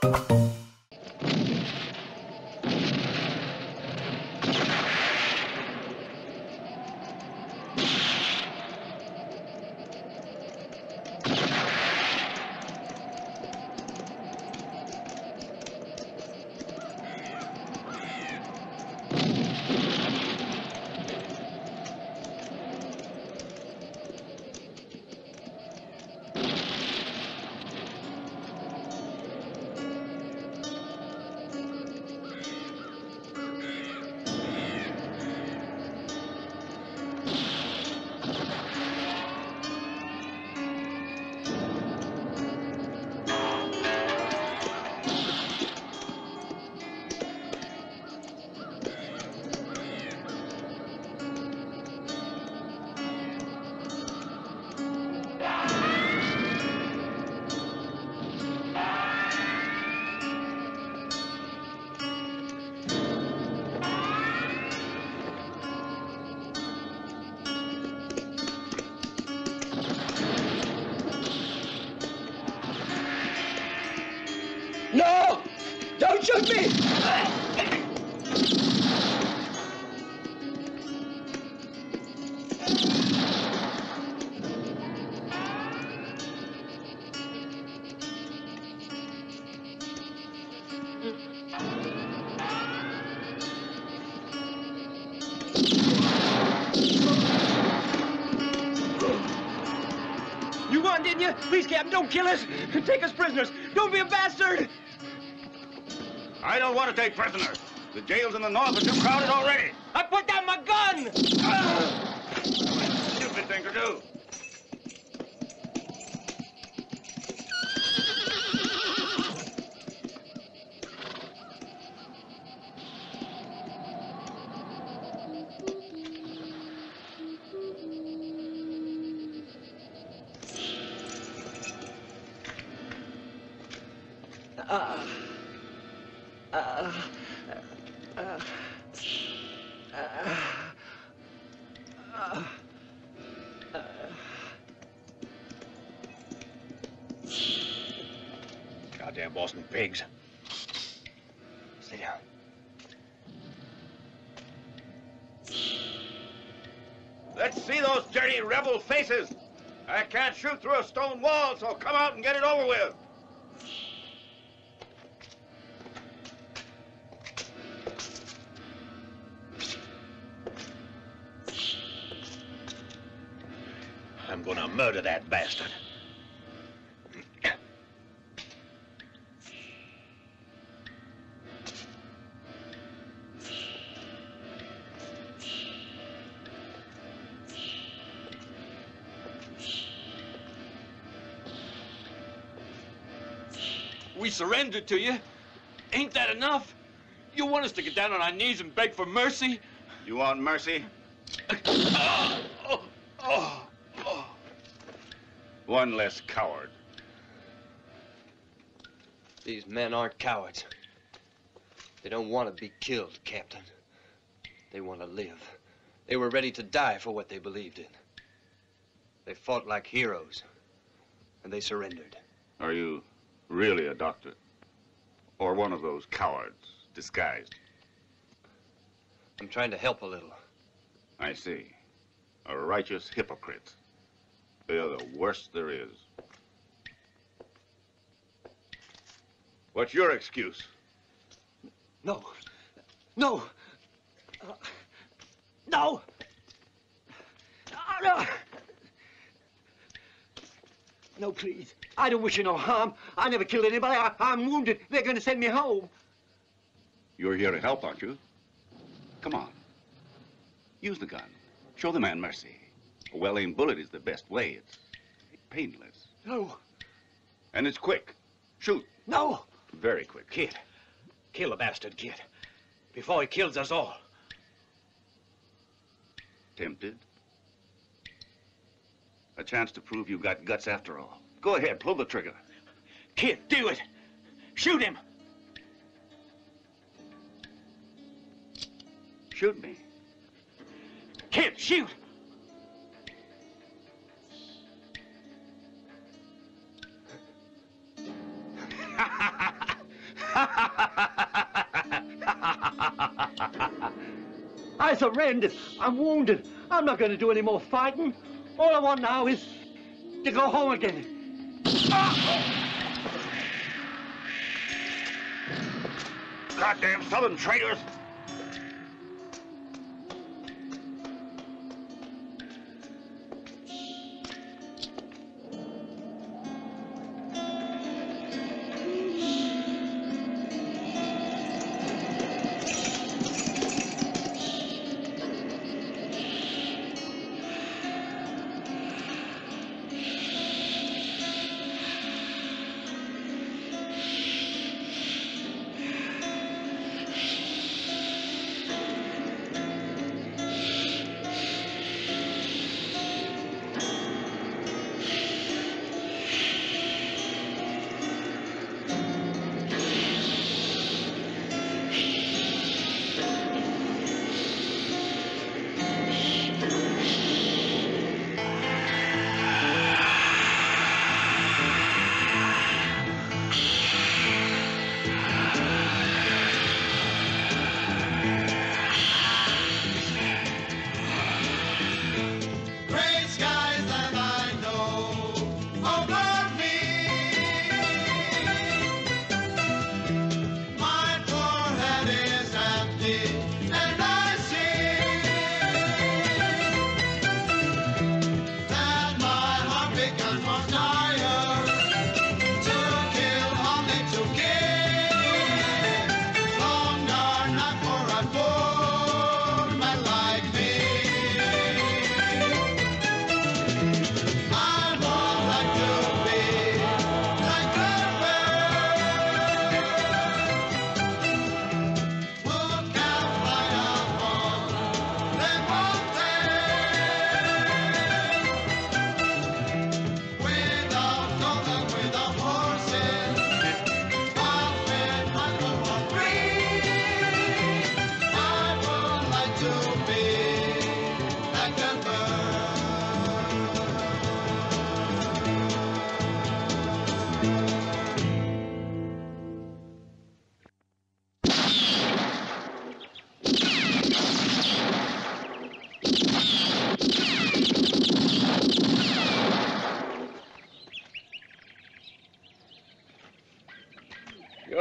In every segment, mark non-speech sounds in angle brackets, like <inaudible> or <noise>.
No! <laughs> kill us. Take us prisoners. Don't be a bastard. I don't want to take prisoners. The jails in the north are too crowded already. And get it over with. I'm gonna murder that bastard. We surrendered to you. Ain't that enough? You want us to get down on our knees and beg for mercy? You want mercy? Oh, oh, oh. One less coward. These men aren't cowards. They don't want to be killed, Captain. They want to live. They were ready to die for what they believed in. They fought like heroes, and they surrendered. Are you really a doctor? Or one of those cowards, disguised? I'm trying to help a little. I see. A righteous hypocrite. They are the worst there is. What's your excuse? No. No. Uh, no. Uh, no. No, please. I don't wish you no harm. I never killed anybody. I, I'm wounded. They're going to send me home. You're here to help, aren't you? Come on. Use the gun. Show the man mercy. A well-aimed bullet is the best way. It's painless. No. And it's quick. Shoot. No. Very quick. Kid. Kill the bastard, kid. Before he kills us all. Tempted? A chance to prove you've got guts after all. Go ahead, pull the trigger. Kid, do it. Shoot him. Shoot me. Kid, shoot. <laughs> I surrendered. I'm wounded. I'm not going to do any more fighting. All I want now is to go home again. Goddamn southern traitors!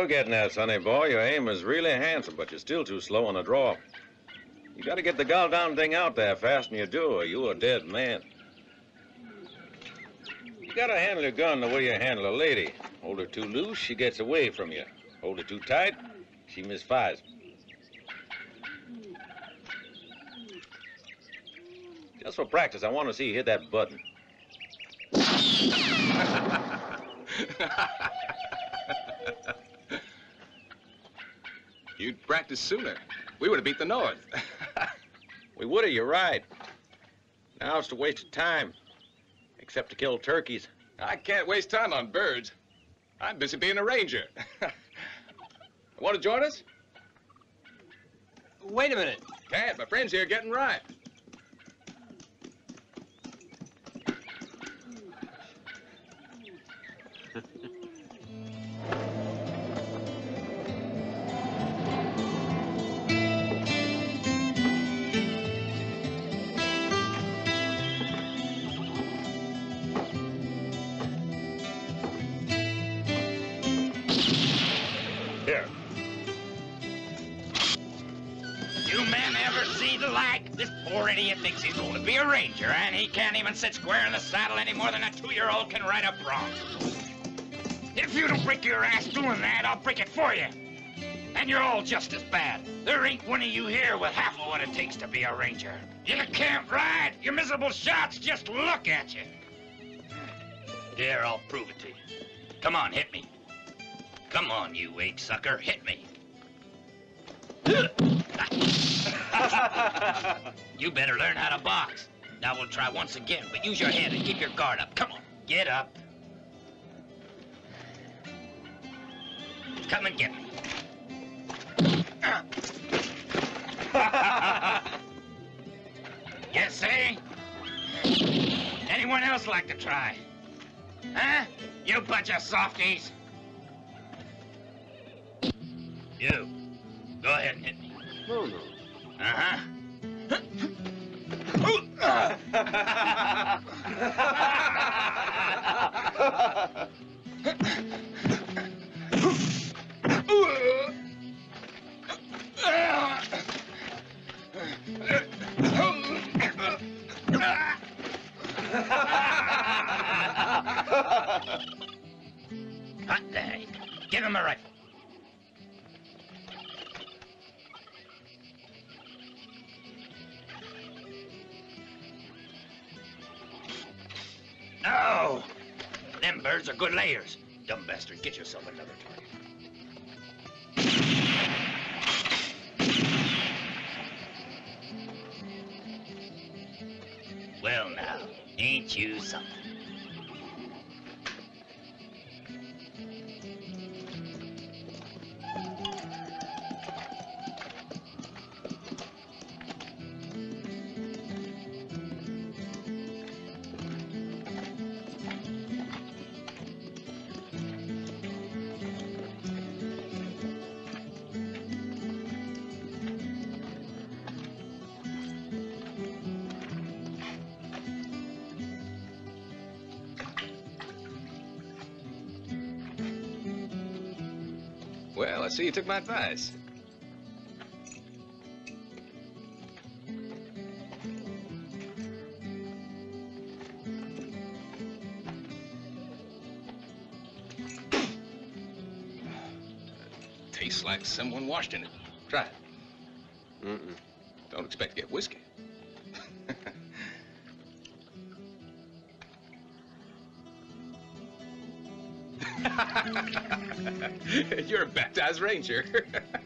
You're getting there, sonny boy. Your aim is really handsome, but you're still too slow on the draw. You gotta get the goddamn thing out there fast, and you do, or you're a dead man. You gotta handle your gun the way you handle a lady. Hold her too loose, she gets away from you. Hold her too tight, she misfires. Just for practice, I want to see you hit that button. <laughs> You'd practice sooner. We would have beat the North. <laughs> We would have, you're right. Now it's a waste of time. Except to kill turkeys. I can't waste time on birds. I'm busy being a ranger. <laughs> Want to join us? Wait a minute. Can't. My friends here are getting ripe. Can't sit square in the saddle any more than a two-year-old can ride a bronc. If you don't break your ass doing that, I'll break it for you. And you're all just as bad. There ain't one of you here with half of what it takes to be a ranger. You can't ride. Your miserable shots just look at you. Here, I'll prove it to you. Come on, hit me. Come on, you egg sucker, hit me. <laughs> you better learn how to box. Now we'll try once again, but use your head and keep your guard up. Come on, get up. Come and get me. <laughs> you see? Anyone else like to try? Huh? You bunch of softies. You. Go ahead and hit me. No, no. Uh-huh. Hot day. Give him a rifle. No! Them birds are good layers. Dumb bastard, get yourself another target. Well now, ain't you something? Well, I see you took my advice. Tastes like someone washed in it. <laughs> You're a badass ranger. <laughs>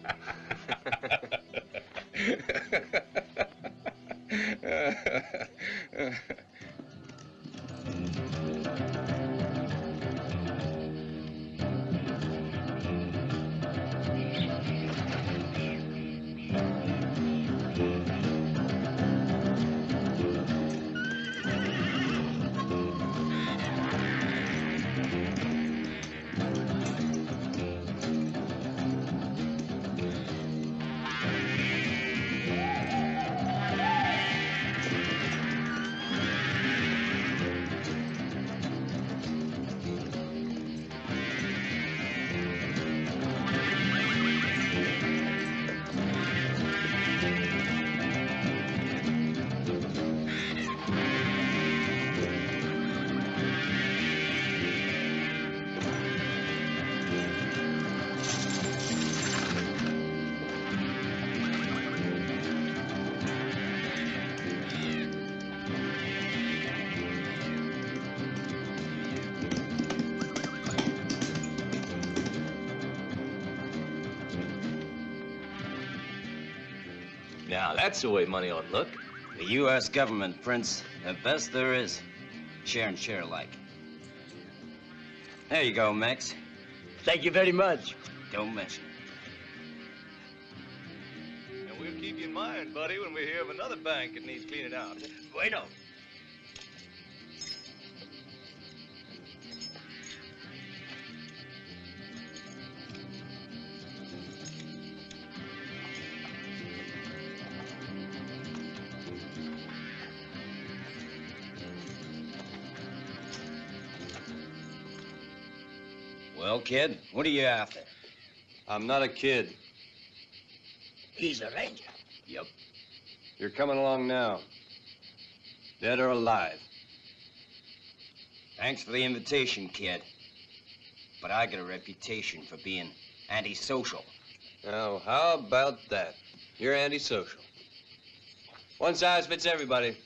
that's the way money ought to look. The U.S. government, Prince. The best there is. Share and share alike. There you go, Max. Thank you very much. Don't mention it. And we'll keep you in mind, buddy, when we hear of another bank that needs cleaning out. Bueno. Well, kid, what are you after? I'm not a kid. He's a ranger. Yep. You're coming along now. Dead or alive. Thanks for the invitation, kid. But I got a reputation for being antisocial. Now, how about that? You're antisocial. One size fits everybody.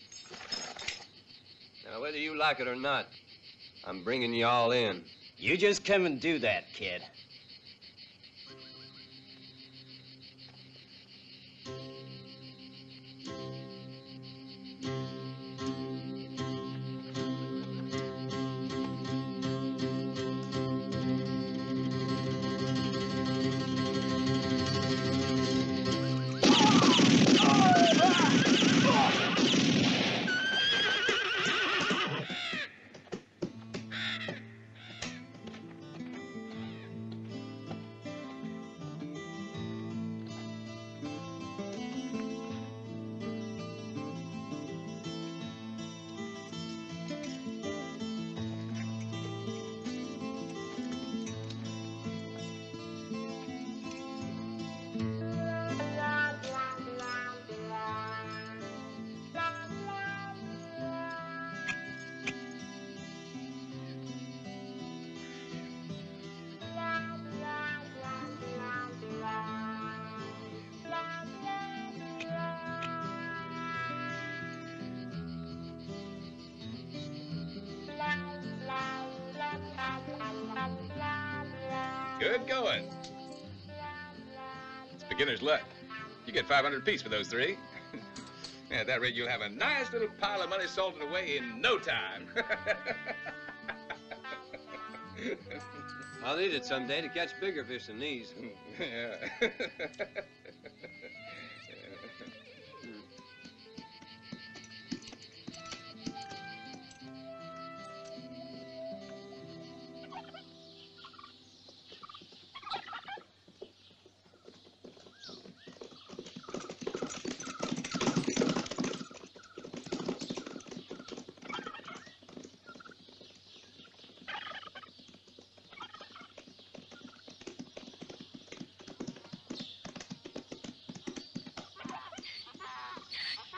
Now, whether you like it or not, I'm bringing you all in. You just come and do that, kid. 500 apiece for those three. <laughs> At that rate, you'll have a nice little pile of money salted away in no time. <laughs> I'll need it someday to catch bigger fish than these. <laughs> yeah.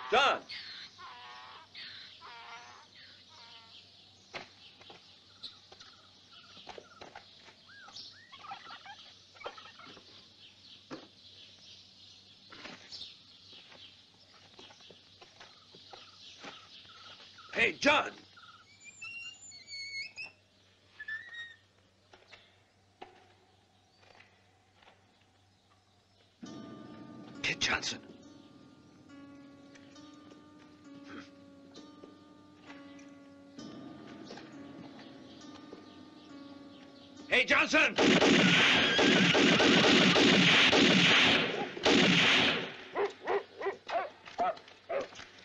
John! Hey, John! Johnson!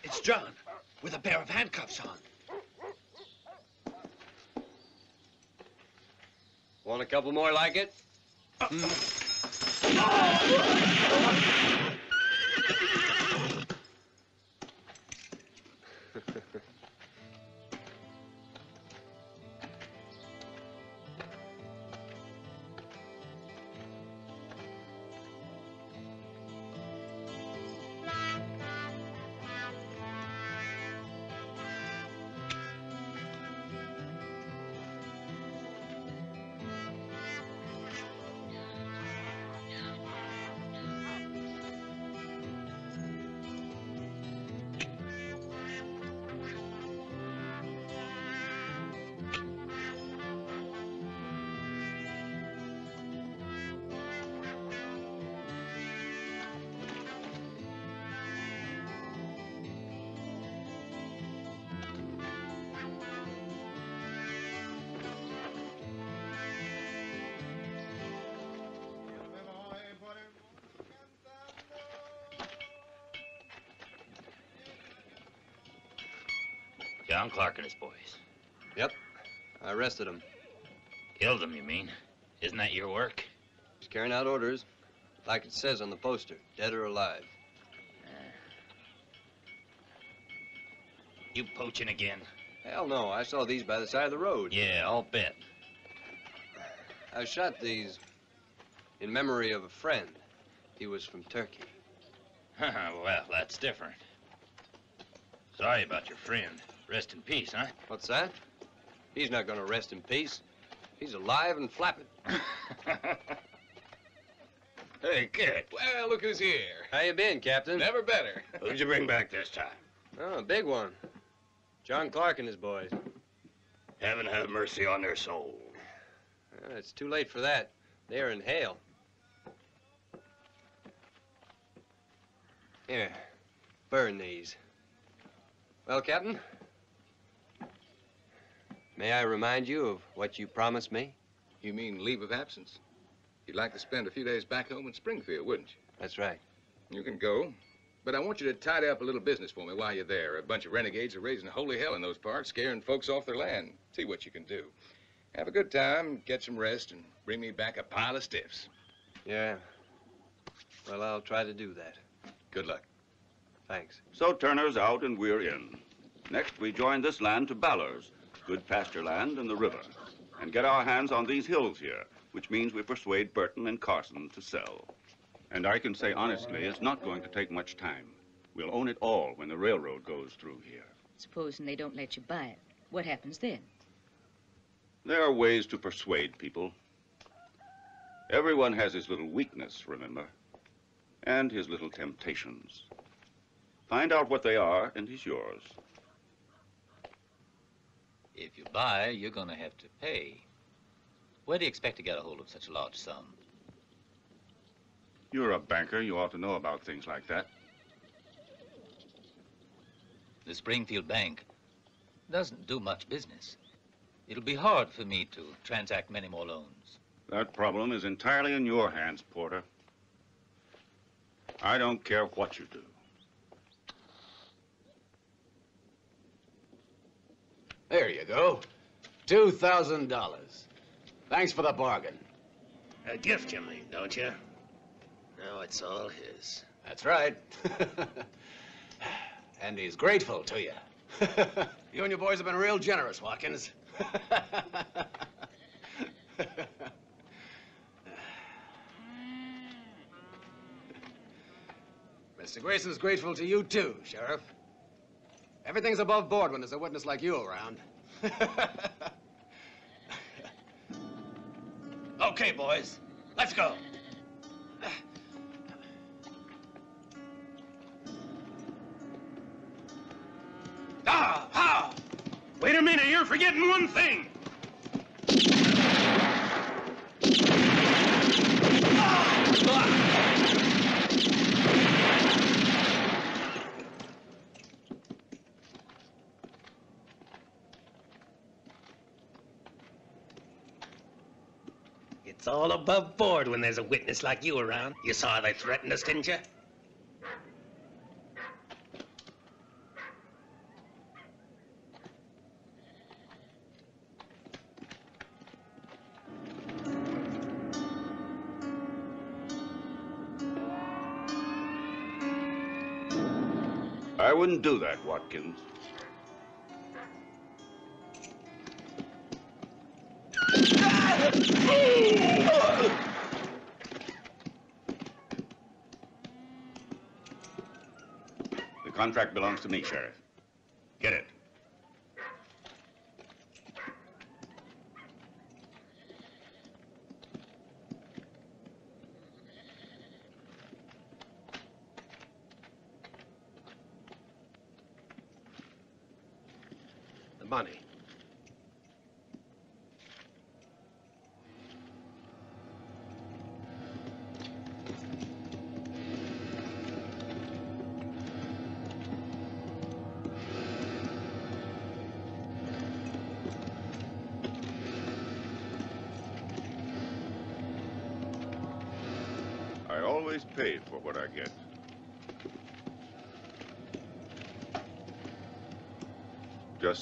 It's John, with a pair of handcuffs on. Want a couple more like it? John Clark and his boys. Yep. I arrested them. Killed them, you mean? Isn't that your work? He's carrying out orders, like it says on the poster, dead or alive. You poaching again? Hell no, I saw these by the side of the road. Yeah, I'll bet. I shot these in memory of a friend. He was from Turkey. <laughs> well, that's different. Sorry about your friend. Rest in peace, huh? What's that? He's not gonna rest in peace. He's alive and flapping. <laughs> Hey, kid. well, look who's here. How you been, Captain? Never better. <laughs> Who'd you bring back this time? Oh, a big one. John Clark and his boys. Heaven have mercy on their souls. Well, it's too late for that. They're in hell. Here, burn these. Well, Captain, may I remind you of what you promised me? You mean leave of absence? You'd like to spend a few days back home in Springfield, wouldn't you? That's right. You can go. But I want you to tidy up a little business for me while you're there. A bunch of renegades are raising holy hell in those parts, scaring folks off their land. See what you can do. Have a good time, get some rest, and bring me back a pile of stiffs. Yeah. Well, I'll try to do that. Good luck. Thanks. So Turner's out and we're in. Next, we join this land to Ballard's, good pasture land and the river, and get our hands on these hills here, which means we persuade Burton and Carson to sell. And I can say honestly, it's not going to take much time. We'll own it all when the railroad goes through here. Supposing they don't let you buy it, what happens then? There are ways to persuade people. Everyone has his little weakness, remember, and his little temptations. Find out what they are, and he's yours. If you buy, you're gonna have to pay. Where do you expect to get a hold of such a large sum? You're a banker. You ought to know about things like that. The Springfield Bank doesn't do much business. It'll be hard for me to transact many more loans. That problem is entirely in your hands, Porter. I don't care what you do. There you go. $2,000. Thanks for the bargain. A gift, you mean, don't you? Now it's all his. That's right. <laughs> and he's grateful to you. <laughs> you and your boys have been real generous, Watkins. <laughs> Mr. Grayson's grateful to you, too, Sheriff. Everything's above board when there's a witness like you around. <laughs> Okay, boys, let's go. Ah, ha! Wait a minute, you're forgetting one thing. It's all above board when there's a witness like you around. You saw they threatened us, didn't you? I wouldn't do that, Watkins. Contract belongs to me, Sheriff.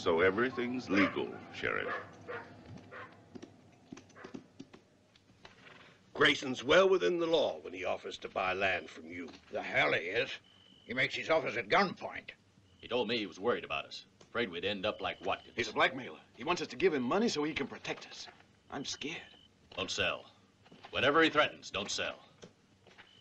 So everything's legal, Sheriff. Grayson's well within the law when he offers to buy land from you. The hell he is. He makes his offers at gunpoint. He told me he was worried about us. Afraid we'd end up like Watkins. He's a blackmailer. He wants us to give him money so he can protect us. I'm scared. Don't sell. Whatever he threatens, don't sell.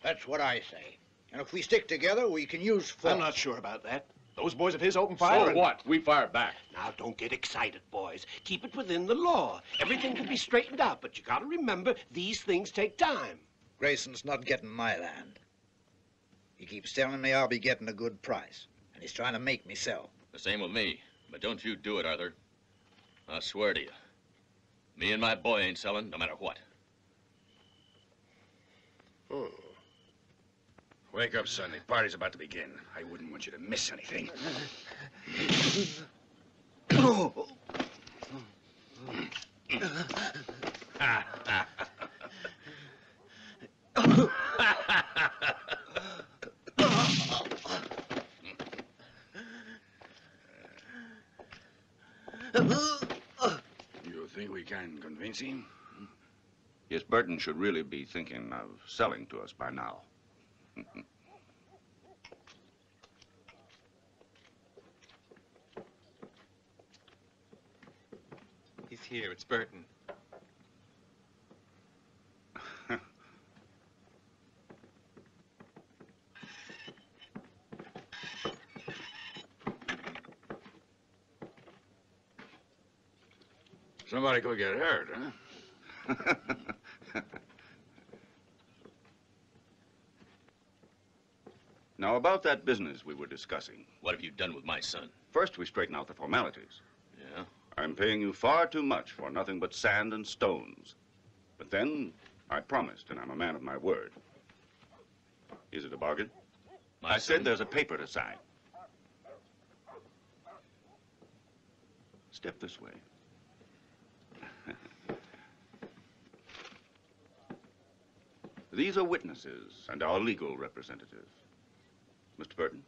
That's what I say. And if we stick together, we can use force. I'm not sure about that. Those boys of his open fire. So and- what? We fire back. Now, don't get excited, boys. Keep it within the law. Everything can be straightened out, but you gotta remember, these things take time. Grayson's not getting my land. He keeps telling me I'll be getting a good price. And he's trying to make me sell. The same with me. But don't you do it, Arthur. I swear to you. Me and my boy ain't selling, no matter what. Hmm. Wake up, son. The party's about to begin. I wouldn't want you to miss anything. <laughs> You think we can convince him? Yes, Burton should really be thinking of selling to us by now. <laughs> here. It's Burton. <laughs> Somebody could get hurt, huh? <laughs> Now, about that business we were discussing. What have you done with my son? First, we straighten out the formalities. I'm paying you far too much for nothing but sand and stones. But then I promised, and I'm a man of my word. Is it a bargain? I said there's a paper to sign. Step this way. <laughs> These are witnesses and our legal representative. Mr. Burton?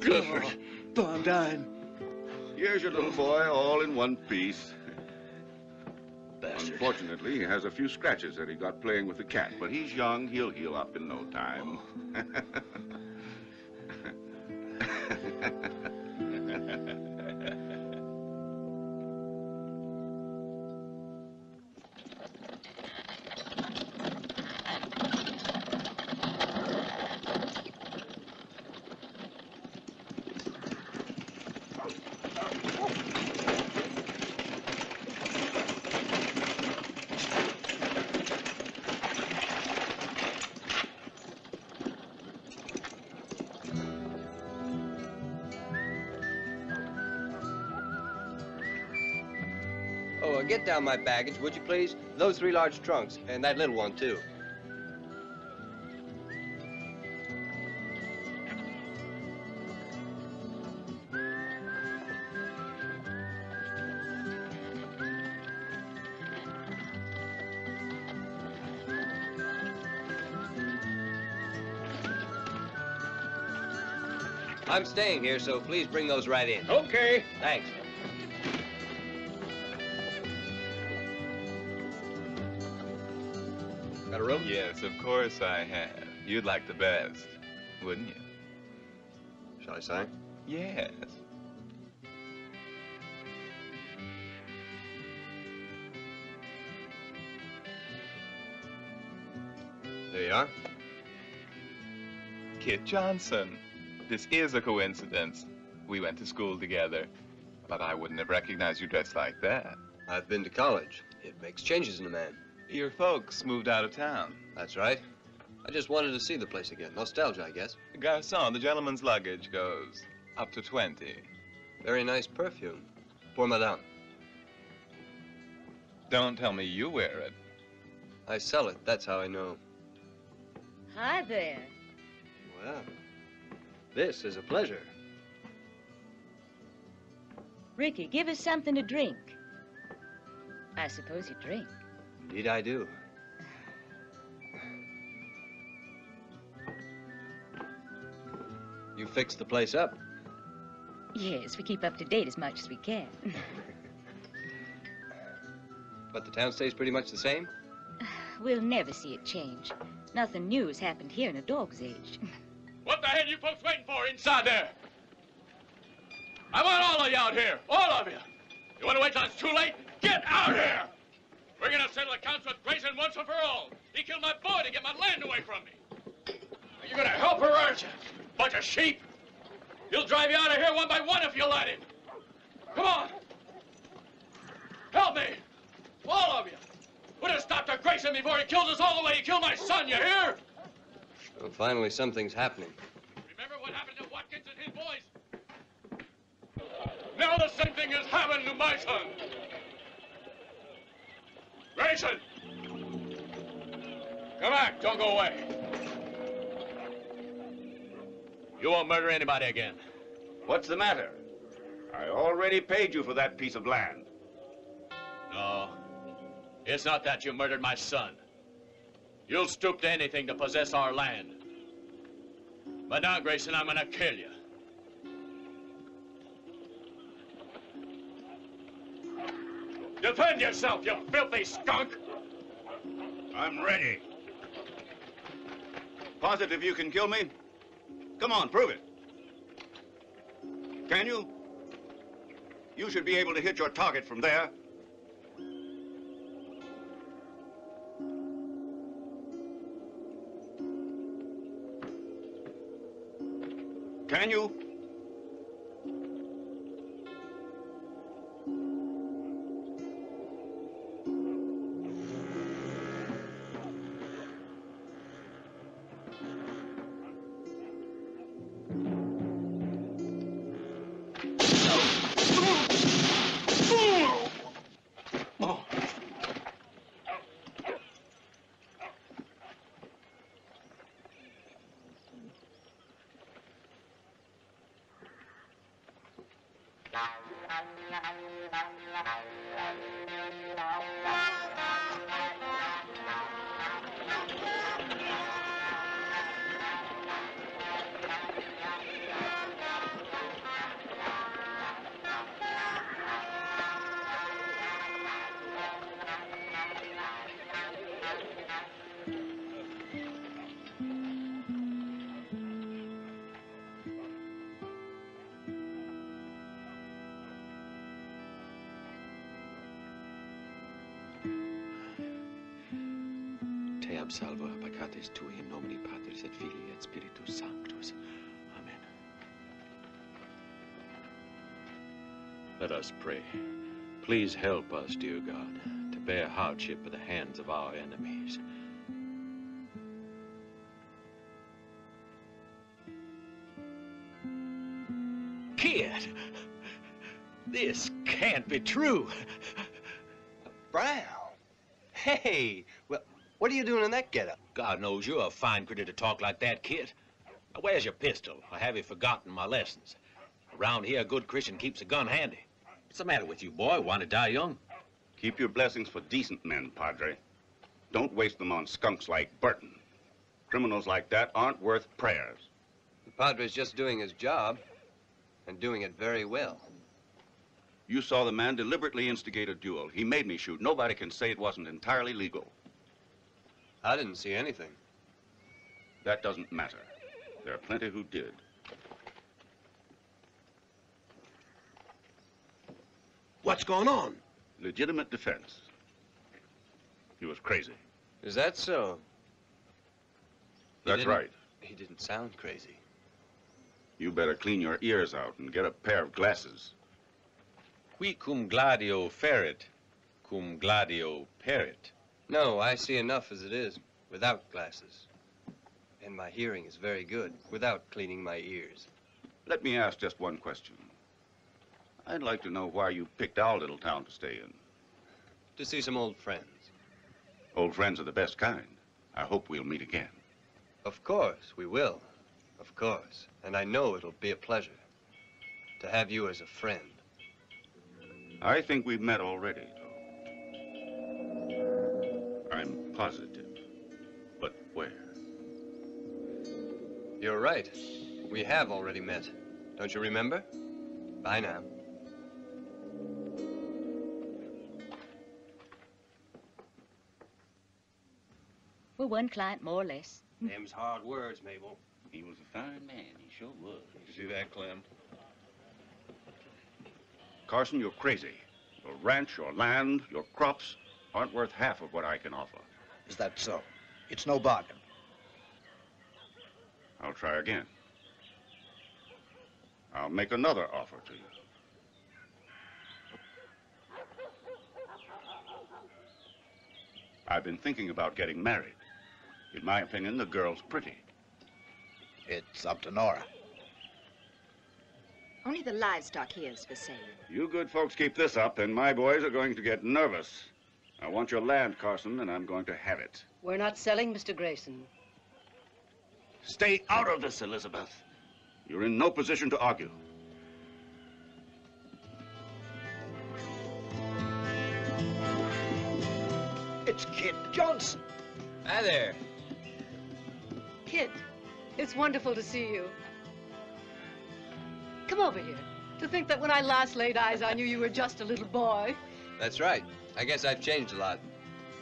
Clifford. Oh, I'm dying. Here's your little boy, all in one piece. Unfortunately, he has a few scratches that he got playing with the cat, but he's young. He'll heal up in no time. <laughs> down my baggage, would you please? Those three large trunks, and that little one, too. I'm staying here, so please bring those right in. Okay. Thanks. Got a room? Yes, of course I have. You'd like the best, wouldn't you? Shall I sign? Yes. There you are. Kit Johnson. This is a coincidence. We went to school together, but I wouldn't have recognized you dressed like that. I've been to college. It makes changes in a man. Your folks moved out of town. That's right. I just wanted to see the place again. Nostalgia, I guess. Garçon, the gentleman's luggage goes up to 20. Very nice perfume. Pour madame. Don't tell me you wear it. I sell it. That's how I know. Hi there. Well, this is a pleasure. Ricky, give us something to drink. I suppose you drink. Indeed, I do. You fixed the place up. Yes, we keep up to date as much as we can. But the town stays pretty much the same? <sighs> we'll never see it change. Nothing new has happened here in a dog's age. <laughs> What the hell are you folks waiting for inside there? I want all of you out here. All of you. You want to wait till it's too late? Get out here! We're to settle accounts with Grayson once and for all. He killed my boy to get my land away from me. Are You're going to help her, aren't you? Bunch of sheep. He'll drive you out of here one by one if you let him. Come on. Help me. All of you. Put a stop to Grayson before he kills us all the way he killed my son, you hear? Well, finally, something's happening. Remember what happened to Watkins and his boys? Now the same thing is happening to my son. Grayson! Come back, don't go away. You won't murder anybody again. What's the matter? I already paid you for that piece of land. No, it's not that you murdered my son. You'll stoop to anything to possess our land. But now, Grayson, I'm gonna kill you. Defend yourself, you filthy skunk! I'm ready. Positive you can kill me? Come on, prove it. Can you? You should be able to hit your target from there. Can you? Absolvo tui in nomine Patris et Filii et Spiritus Sanctus. Amen. Let us pray. Please help us, dear God, to bear hardship at the hands of our enemies. Kid! This can't be true. Brown. Hey, well, what are you doing in that getup? God knows you're a fine critter to talk like that, Kid. Now, where's your pistol? Or have you forgotten my lessons? Around here, a good Christian keeps a gun handy. What's the matter with you, boy? Want to die young? Keep your blessings for decent men, Padre. Don't waste them on skunks like Burton. Criminals like that aren't worth prayers. The Padre's just doing his job, and doing it very well. You saw the man deliberately instigate a duel. He made me shoot. Nobody can say it wasn't entirely legal. I didn't see anything. That doesn't matter. There are plenty who did. What's going on? Legitimate defense. He was crazy. Is that so? He That's right. He didn't sound crazy. You better clean your ears out and get a pair of glasses. Qui cum gladio ferit, cum gladio perit. No, I see enough as it is, without glasses. And my hearing is very good, without cleaning my ears. Let me ask just one question. I'd like to know why you picked our little town to stay in. To see some old friends. Old friends are the best kind. I hope we'll meet again. Of course, we will. Of course. And I know it'll be a pleasure to have you as a friend. I think we've met already. I'm positive. But where? You're right. We have already met. Don't you remember? Bye now. We're one client, more or less. Them's hard words, Mabel. He was a fine man. He sure was. You see that, Clem? Carson, you're crazy. Your ranch, your land, your crops aren't worth half of what I can offer. Is that so? It's no bargain. I'll try again. I'll make another offer to you. I've been thinking about getting married. In my opinion, the girl's pretty. It's up to Nora. Only the livestock here is for sale. You good folks keep this up, and my boys are going to get nervous. I want your land, Carson, and I'm going to have it. We're not selling, Mr. Grayson. Stay out of this, Elizabeth. You're in no position to argue. It's Kid Johnson. Hi there. Kid, it's wonderful to see you. Come over here. To think that when I last laid eyes on you, you were just a little boy. That's right. I guess I've changed a lot.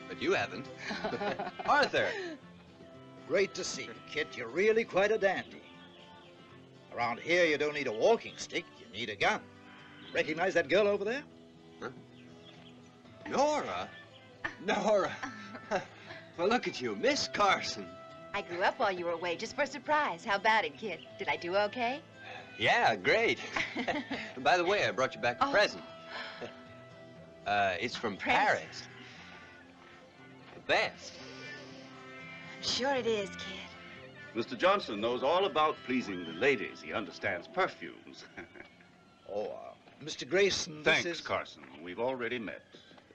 But you haven't. <laughs> Arthur! Great to see you, Kid. You're really quite a dandy. Around here, you don't need a walking stick, you need a gun. Recognize that girl over there? Huh? Nora? Nora! <laughs> well, look at you, Miss Carson. I grew up while you were away just for a surprise. How about it, kid? Did I do okay? Yeah, great. <laughs> By the way, I brought you back a Oh. present. Uh, it's from Paris. The best. Sure it is, kid. Mr. Johnson knows all about pleasing the ladies. He understands perfumes. <laughs> oh, uh, Mr. Grayson, this Thanks, is... Carson. We've already met.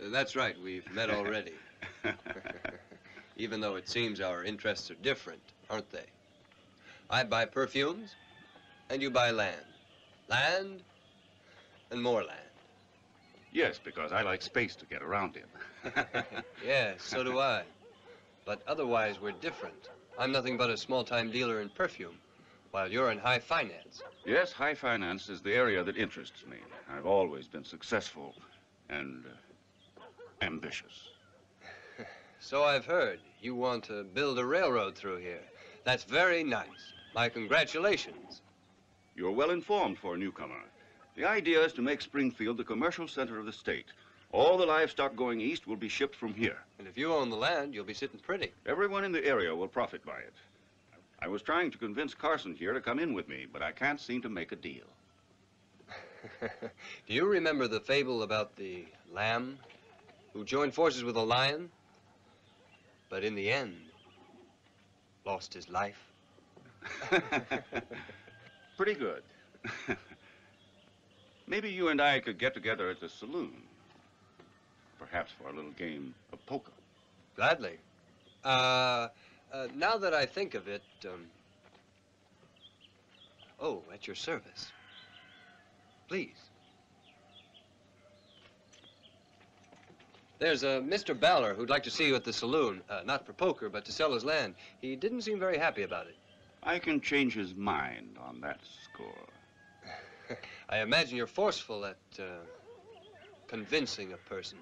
Uh, That's right, we've met <laughs> already. <laughs> Even though it seems our interests are different, aren't they? I buy perfumes, and you buy land. Land, and more land. Yes, because I like space to get around in. <laughs> <laughs> Yeah, so do I. But otherwise, we're different. I'm nothing but a small-time dealer in perfume, while you're in high finance. Yes, high finance is the area that interests me. I've always been successful and uh, ambitious. <laughs> So I've heard. You want to build a railroad through here. That's very nice. My congratulations. You're well informed for a newcomer. The idea is to make Springfield the commercial center of the state. All the livestock going east will be shipped from here. And if you own the land, you'll be sitting pretty. Everyone in the area will profit by it. I was trying to convince Carson here to come in with me, but I can't seem to make a deal. <laughs> Do you remember the fable about the lamb who joined forces with a lion, but in the end lost his life? <laughs> Pretty good. <laughs> Maybe you and I could get together at the saloon. Perhaps for a little game of poker. Gladly. Uh, uh, now that I think of it, um... Oh, at your service. Please. There's a Mr. Ballard who'd like to see you at the saloon. Uh, not for poker, but to sell his land. He didn't seem very happy about it. I can change his mind on that score. I imagine you're forceful at uh, convincing a person.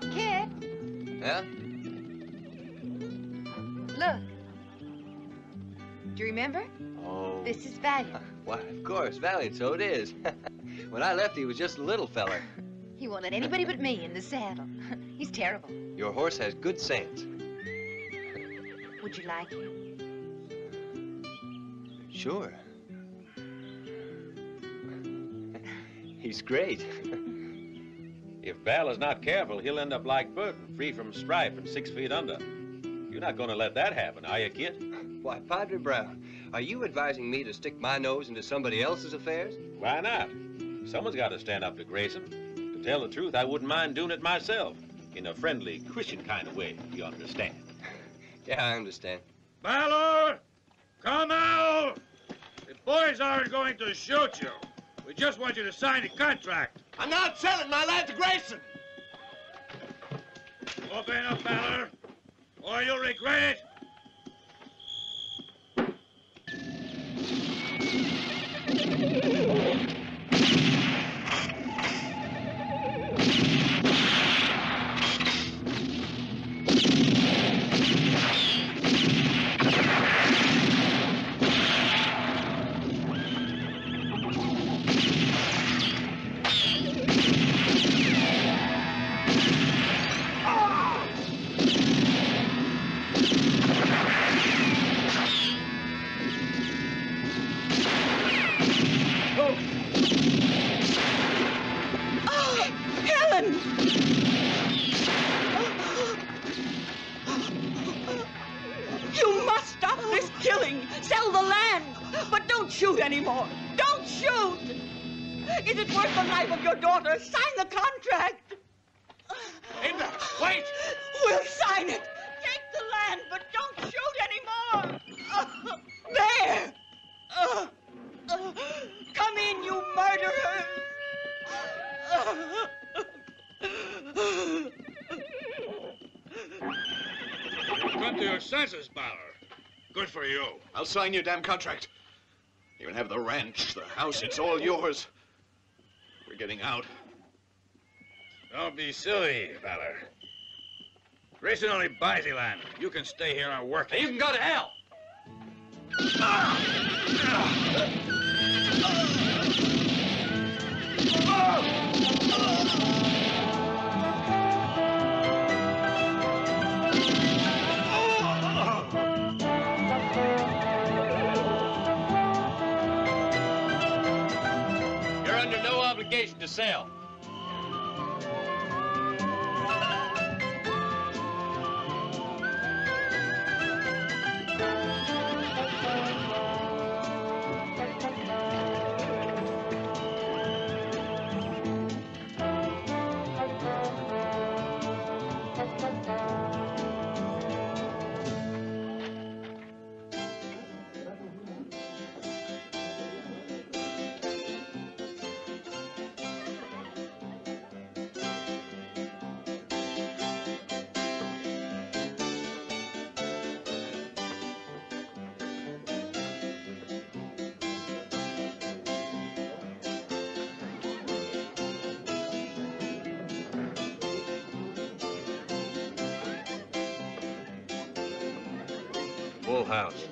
Kid, Yeah? look. Do you remember? Oh. This is Valiant. Why, of course, Valiant, so it is. <laughs> when I left, he was just a little feller. He won't let anybody but me in the saddle. <laughs> He's terrible. Your horse has good sense. Would you like him? Sure. He's great. If Val is not careful, he'll end up like Burton, free from strife and six feet under. You're not going to let that happen, are you, kid? Why, Padre Brown, are you advising me to stick my nose into somebody else's affairs? Why not? Someone's got to stand up to Grayson. To tell the truth, I wouldn't mind doing it myself. In a friendly, Christian kind of way, you understand. <laughs> Yeah, I understand. Ballard! Come out! The boys aren't going to shoot you. We just want you to sign a contract. I'm not selling my land to Grayson. Open up, Ballard, or you'll regret it. I'll sign your damn contract. You can have the ranch, the house, it's all yours. We're getting out. Don't be silly, Ballard. Grayson only buys the land. You can stay here and work it. You can go to hell. You're to sell. Full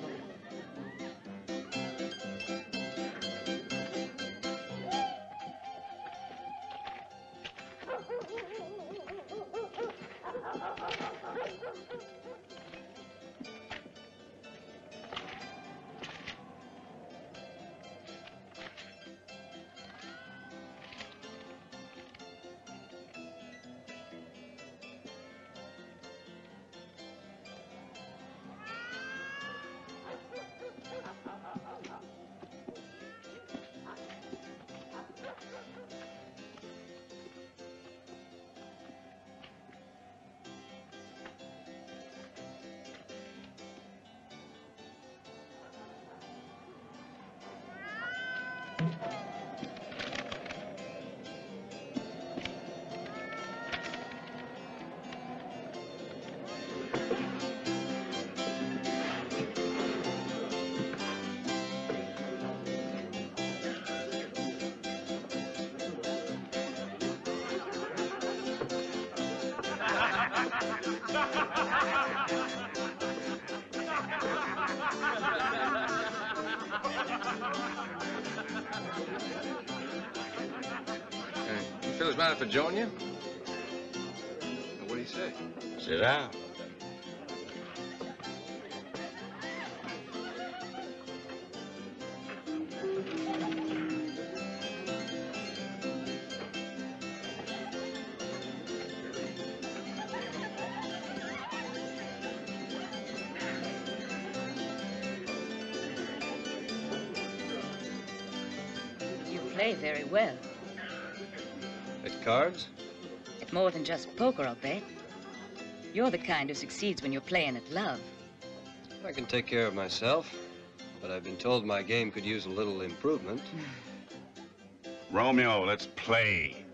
house. Hey, you fellas mind if I join you? What do you say? Sit down. Cards? At more than just poker, I'll bet. You're the kind who succeeds when you're playing at love. I can take care of myself, but I've been told my game could use a little improvement. Romeo, let's play.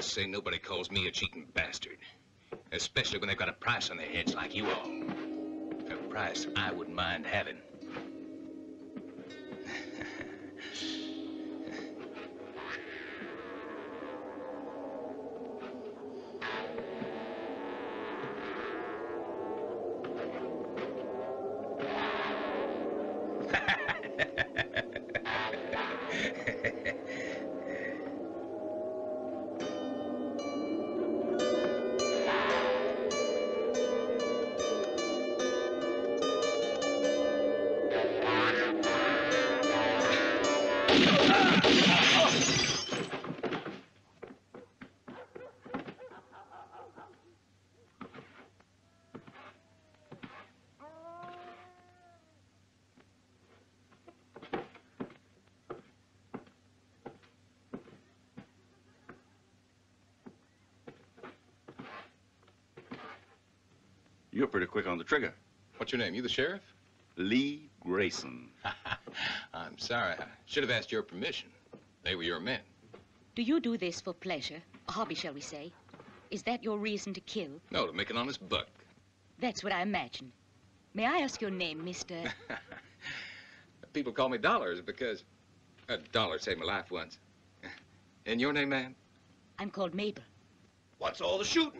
I say nobody calls me a cheating bastard. Especially when they've got a price on their heads like you all. A price I wouldn't mind having. Trigger. What's your name? You the sheriff? Lee Grayson. <laughs> I'm sorry. I should have asked your permission. They were your men. Do you do this for pleasure? A hobby, shall we say? Is that your reason to kill? No, to make an honest buck. That's what I imagined. May I ask your name, Mr. <laughs> People call me Dollars because a dollar saved my life once. And your name, ma'am? I'm called Mabel. What's all the shooting?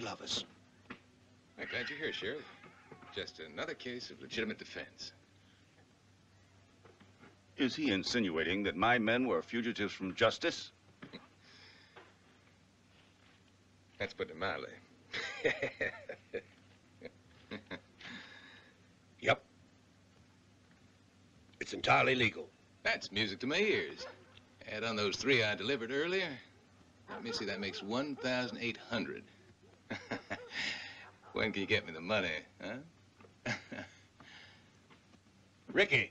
Love us. I'm glad you're here, Sheriff. Just another case of legitimate defense. Is he insinuating that my men were fugitives from justice? That's putting it mildly. <laughs> Yep. It's entirely legal. That's music to my ears. Add on those three I delivered earlier. Let me see, that makes 1,800. When can you get me the money, huh? <laughs> Ricky.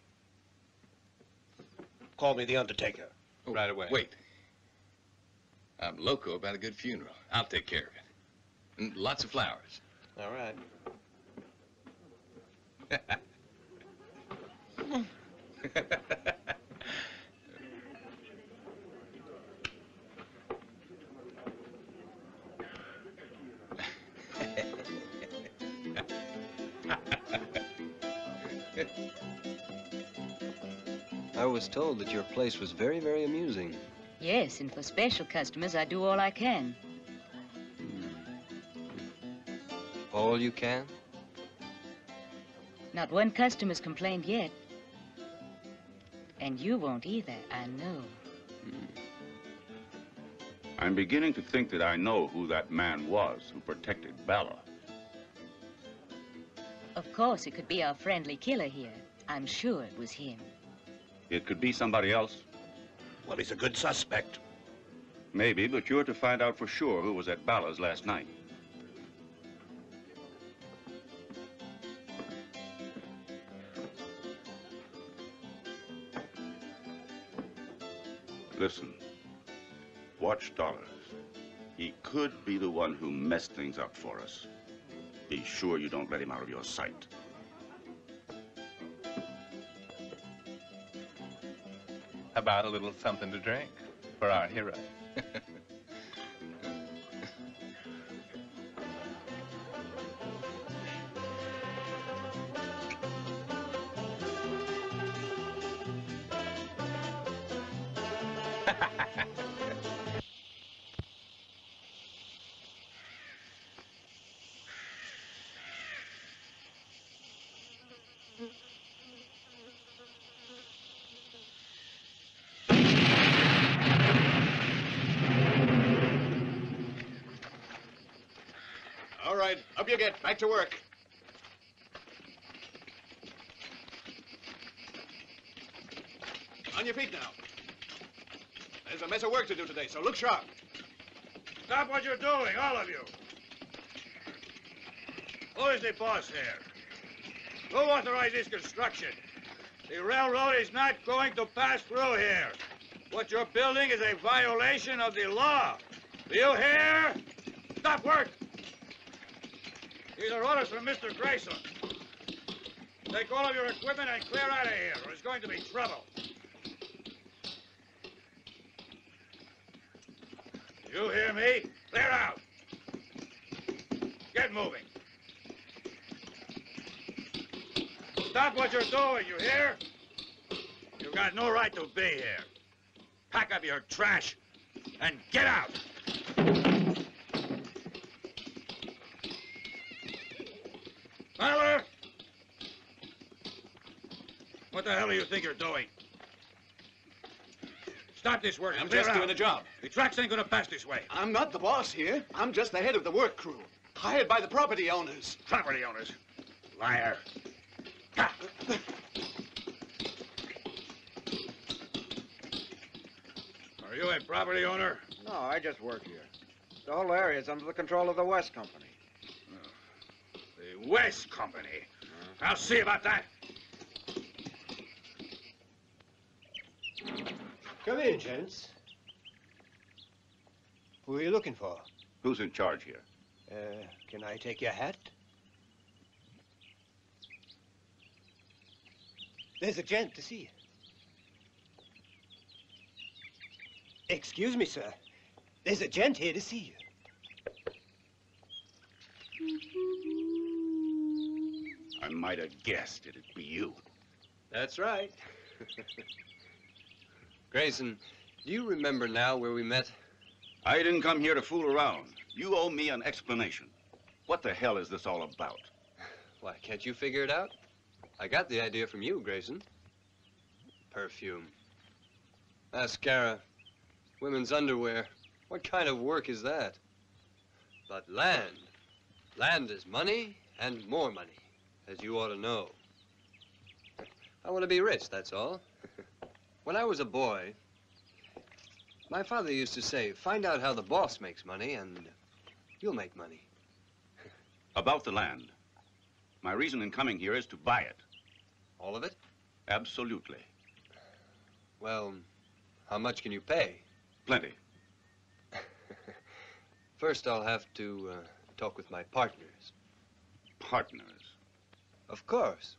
Call me the Undertaker. Oh, right away. Wait. I'm loco about a good funeral. I'll take care of it. And lots of flowers. All right. <laughs> I was told that your place was very, very amusing. Yes, and for special customers, I do all I can. Hmm. All you can? Not one customer's complained yet. And you won't either, I know. Hmm. I'm beginning to think that I know who that man was who protected Bella. Of course, it could be our friendly killer here. I'm sure it was him. It could be somebody else. Well, he's a good suspect. Maybe, but you're to find out for sure who was at Bella's last night. Listen, watch Dollars. He could be the one who messed things up for us. Be sure you don't let him out of your sight. About a little something to drink for our hero? <laughs> Back to work. On your feet now. There's a mess of work to do today, so look sharp. Stop what you're doing, all of you. Who is the boss here? Who authorized this construction? The railroad is not going to pass through here. What you're building is a violation of the law. Do you hear? Stop work! These are orders from Mr. Grayson. Take all of your equipment and clear out of here, or there's going to be trouble. You hear me? Clear out. Get moving. Stop what you're doing, you hear? You've got no right to be here. Pack up your trash and get out. Tyler! What the hell do you think you're doing? Stop this work. I'm clear just doing out. the job. The tracks ain't gonna pass this way. I'm not the boss here. I'm just the head of the work crew. Hired by the property owners. Property owners? Liar. Are you a property owner? No, I just work here. The whole area's under the control of the West Company. The West Company. I'll see about that. Come in, gents. Who are you looking for? Who's in charge here? Uh, can I take your hat? There's a gent to see you. Excuse me, sir. There's a gent here to see you. I might have guessed it'd be you. That's right. Grayson, do you remember now where we met? I didn't come here to fool around. You owe me an explanation. What the hell is this all about? Why, can't you figure it out? I got the idea from you, Grayson. Perfume. Mascara. Women's underwear. What kind of work is that? But land. Land is money and more money, as you ought to know. I want to be rich, that's all. when I was a boy, my father used to say, find out how the boss makes money and you'll make money. About the land. My reason in coming here is to buy it. All of it? Absolutely. Well, How much can you pay? Plenty. <laughs> First, I'll have to uh, talk with my partners. Partners? Of course.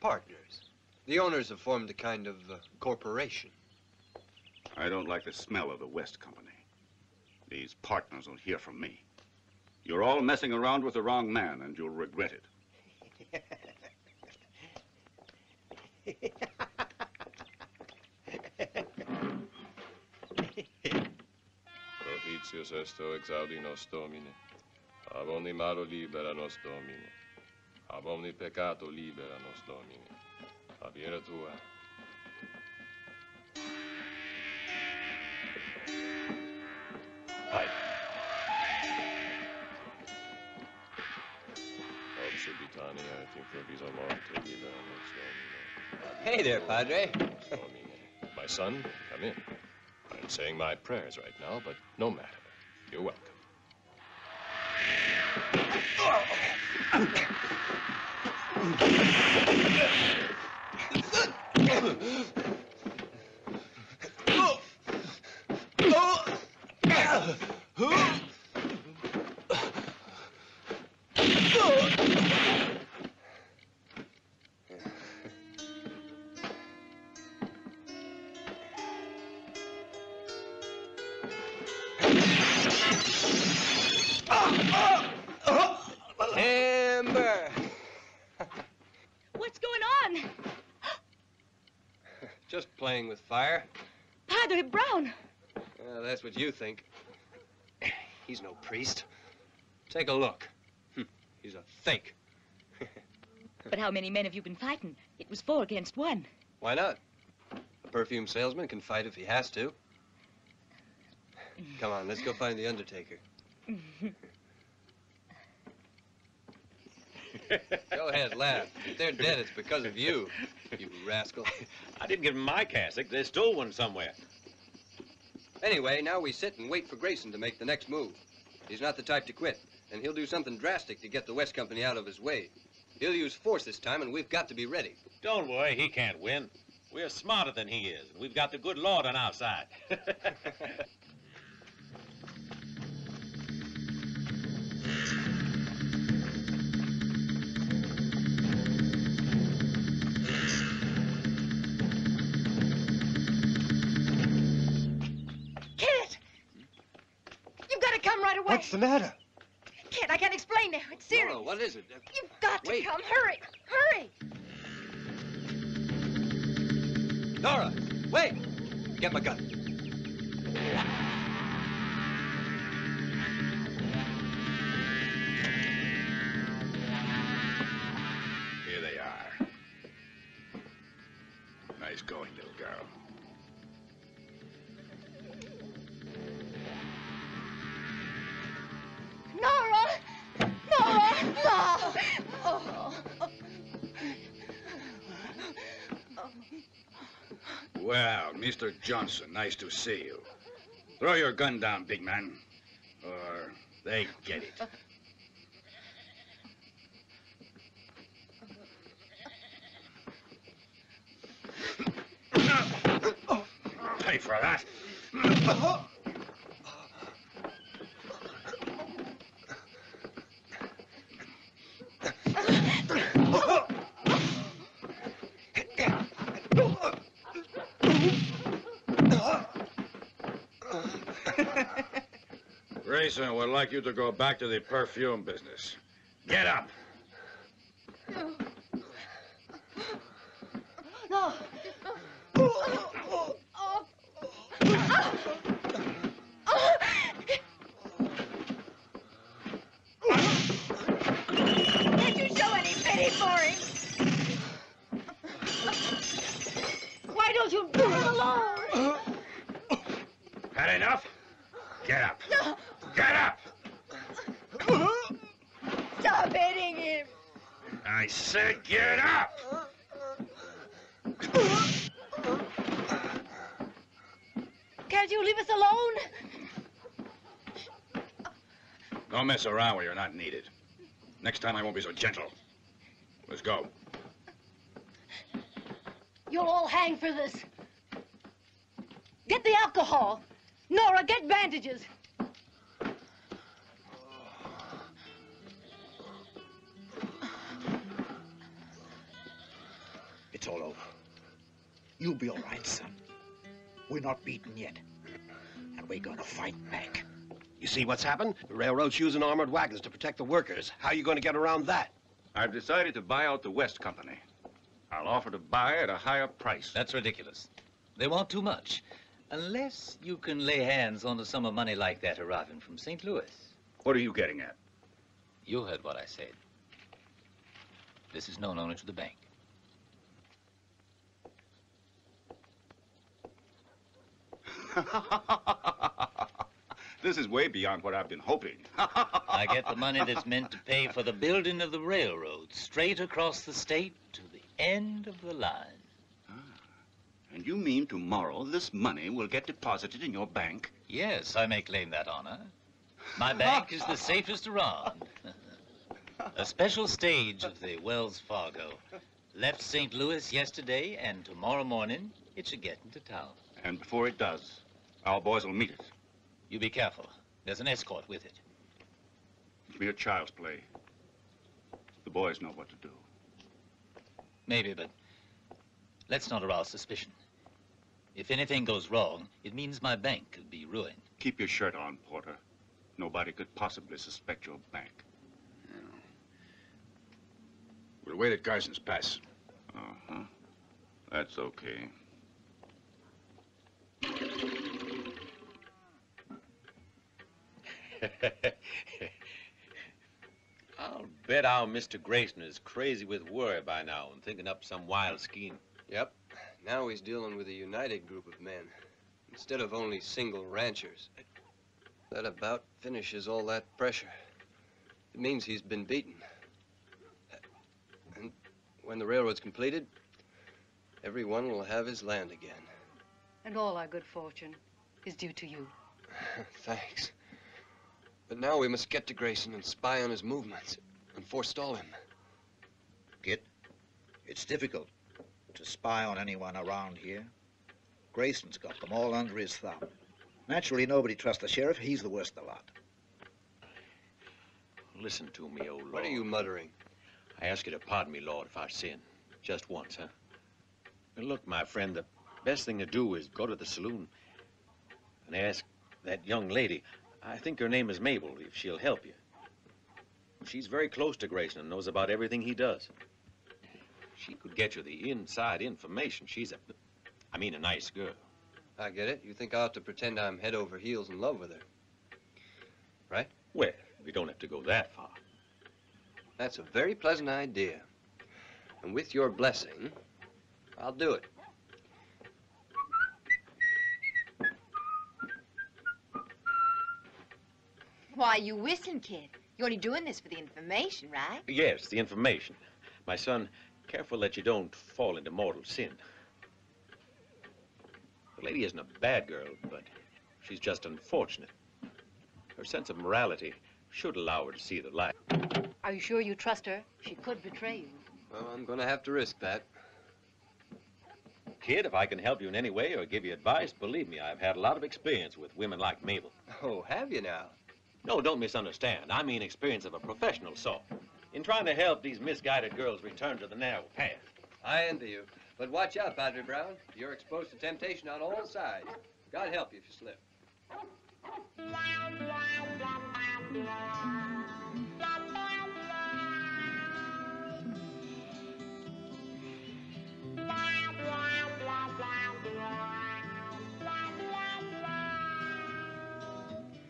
Partners. The owners have formed a kind of uh, corporation. I don't like the smell of the West Company. These partners will hear from me. You're all messing around with the wrong man, and you'll regret it. Propitius est exaudi nos Domine. Ab omni malo libera nos Domine. Ab omni peccato libera nos Domine. Ab ira tua. Pipe. Ob subitania et improviso morte libera nos Domine. Hey there, Padre. My son, come in. I'm saying my prayers right now, but no matter. You're welcome. Oh! Ugh! With fire. Padre Brown. Well, that's what you think. He's no priest. Take a look. Hm, He's a fake. <laughs> But how many men have you been fighting? It was four against one. Why not? A perfume salesman can fight if he has to. Come on, let's go find the Undertaker. <laughs> <laughs> Go ahead, laugh. If they're dead, it's because of you, you rascal. I didn't give them my cassock. They stole one somewhere. Anyway, now we sit and wait for Grayson to make the next move. He's not the type to quit, and he'll do something drastic to get the West Company out of his way. He'll use force this time, and we've got to be ready. Don't worry, he can't win. We're smarter than he is, and we've got the good Lord on our side. <laughs> What's the matter? Kid, I can't explain now. It's serious. Nora, what is it? You've got to come. Hurry. Hurry. Nora, wait! Get my gun. Mr. Johnson, nice to see you. Throw your gun down, big man. Or they get it. Pay for that. Grayson would like you to go back to the perfume business. Get up. No. Can't you show any pity for him? Why don't you leave him alone? Had enough? Get up. No. Get up. Stop hitting him. I said get up. Can't you leave us alone? Don't mess around where you're not needed. Next time I won't be so gentle. Let's go. You'll all hang for this. Get the alcohol. Nora, get bandages. It's all over. You'll be all right, son. We're not beaten yet. And we're gonna fight back. You see what's happened? The railroad's using armored wagons to protect the workers. How are you going to get around that? I've decided to buy out the West Company. I'll offer to buy at a higher price. That's ridiculous. They want too much. Unless you can lay hands on a sum of money like that arriving from St. Louis. What are you getting at? You heard what I said. This is known only to the bank. This is way beyond what I've been hoping. <laughs> I get the money that's meant to pay for the building of the railroad straight across the state to the end of the line. Ah. And you mean tomorrow this money will get deposited in your bank? Yes, I may claim that honor. My bank is the <laughs> safest around. A special stage of the Wells Fargo left St. Louis yesterday, and tomorrow morning it should get into town. And before it does, our boys will meet it. You be careful. There's an escort with it. It's mere child's play. The boys know what to do. Maybe, but let's not arouse suspicion. If anything goes wrong, it means my bank could be ruined. Keep your shirt on, Porter. Nobody could possibly suspect your bank. We'll wait at Carson's Pass. Uh-huh. That's okay. <laughs> I'll bet our Mr. Grayson is crazy with worry by now and thinking up some wild scheme. Yep. Now he's dealing with a united group of men instead of only single ranchers. That about finishes all that pressure. It means he's been beaten. And when the railroad's completed, everyone will have his land again. And all our good fortune is due to you. <laughs> Thanks. But now we must get to Grayson and spy on his movements and forestall him. Kid, it's difficult to spy on anyone around here. Grayson's got them all under his thumb. Naturally, nobody trusts the sheriff. He's the worst of the lot. Listen to me, old Lord. What are you muttering? I ask you to pardon me, Lord, if I sin. Just once, huh? But look, my friend, the best thing to do is go to the saloon and ask that young lady, I think her name is Mabel, if she'll help you. She's very close to Grayson and knows about everything he does. She could get you the inside information. She's a, I mean, a nice girl. I get it. You think I ought to pretend I'm head over heels in love with her. Right? Well, we don't have to go that far. That's a very pleasant idea. And with your blessing, I'll do it. Why, you whistling, kid. You're only doing this for the information, right? Yes, the information. My son, careful that you don't fall into mortal sin. The lady isn't a bad girl, but she's just unfortunate. Her sense of morality should allow her to see the light. Are you sure you trust her? She could betray you. Well, I'm going to have to risk that. Kid, if I can help you in any way or give you advice, believe me, I've had a lot of experience with women like Mabel. Oh, have you now? No, don't misunderstand. I mean experience of a professional sort. In trying to help these misguided girls return to the narrow path. I envy you. But watch out, Padre Brown. You're exposed to temptation on all sides. God help you if you slip.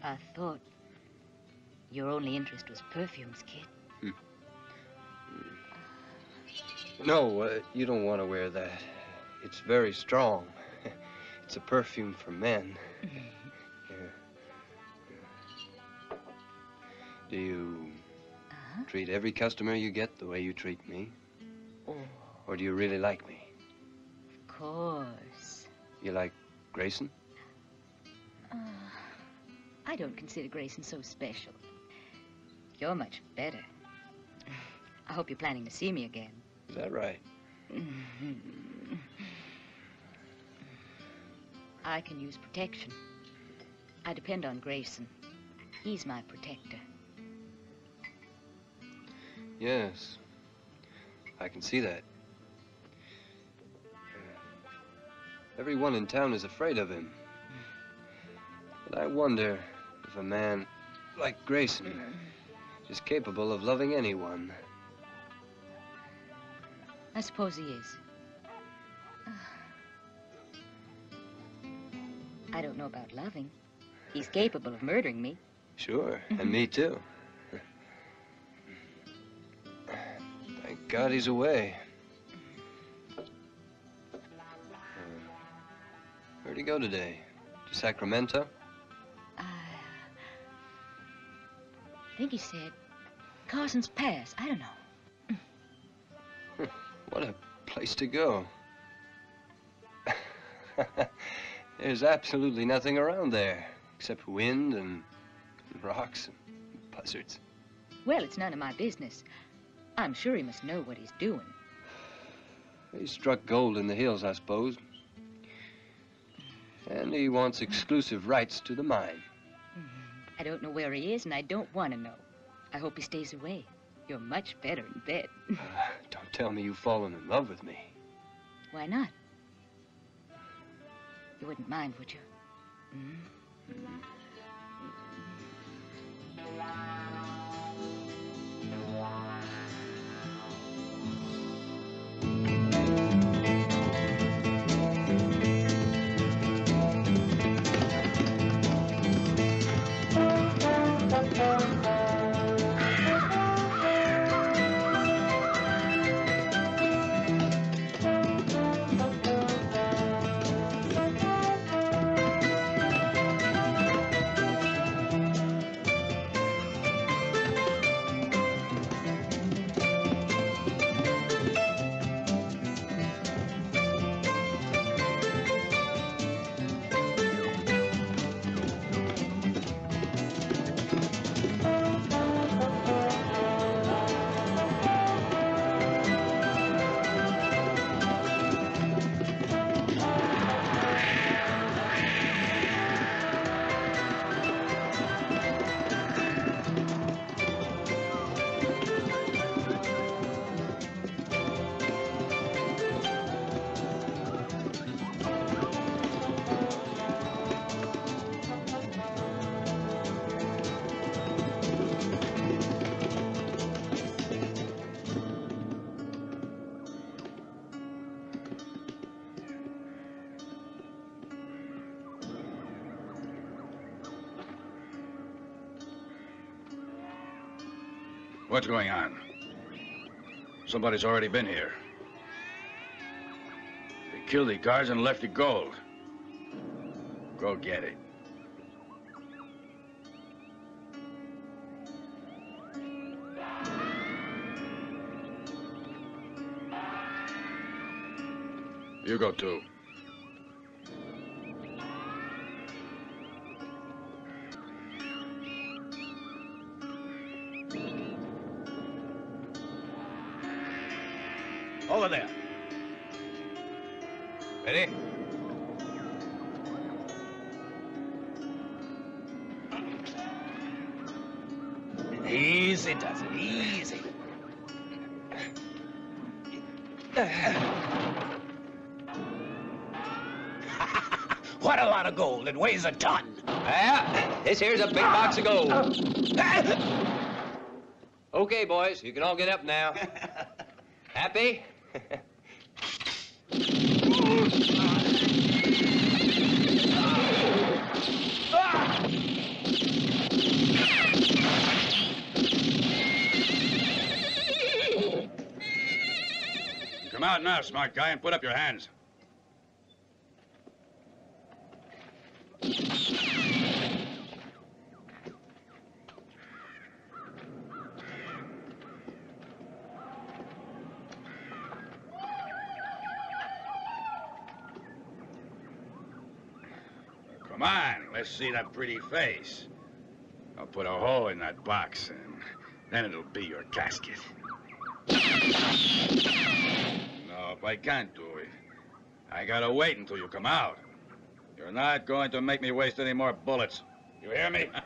I thought your only interest was perfumes, kid. No, uh, you don't want to wear that. It's very strong. <laughs> It's a perfume for men. Yeah. Do you treat every customer you get the way you treat me? Oh, Or do you really like me? of course. You like Grayson? Uh, I don't consider Grayson so special. You're much better. I hope you're planning to see me again. Is that right? Mm-hmm. I can use protection. I depend on Grayson. He's my protector. Yes. I can see that. Uh, Everyone in town is afraid of him. But I wonder if a man like Grayson mm. Is capable of loving anyone. I suppose he is. <sighs> I don't know about loving. He's capable of murdering me. Sure, and me <laughs> too. Thank God he's away. Uh, Where'd he go today? To Sacramento? Think he said Carson's Pass. I don't know. <laughs> What a place to go. <laughs> There's absolutely nothing around there except wind and rocks and buzzards. Well, it's none of my business. I'm sure he must know what he's doing. He struck gold in the hills, I suppose. And he wants exclusive rights to the mine. I don't know where he is, and I don't want to know. I hope he stays away. You're much better in bed. <laughs> <sighs> Don't tell me you've fallen in love with me. Why not? You wouldn't mind, would you? Mm-hmm. What's going on? Somebody's already been here. They killed the guards and left the gold. Go get it. You go too. Here's a big ah. box of gold. okay, boys, you can all get up now. <laughs> Happy? Come out now, smart guy, and put up your hands. Come see that pretty face. I'll put a hole in that box, and then it'll be your casket. No, if I can't do it, I gotta wait until you come out. You're not going to make me waste any more bullets. You hear me? <laughs>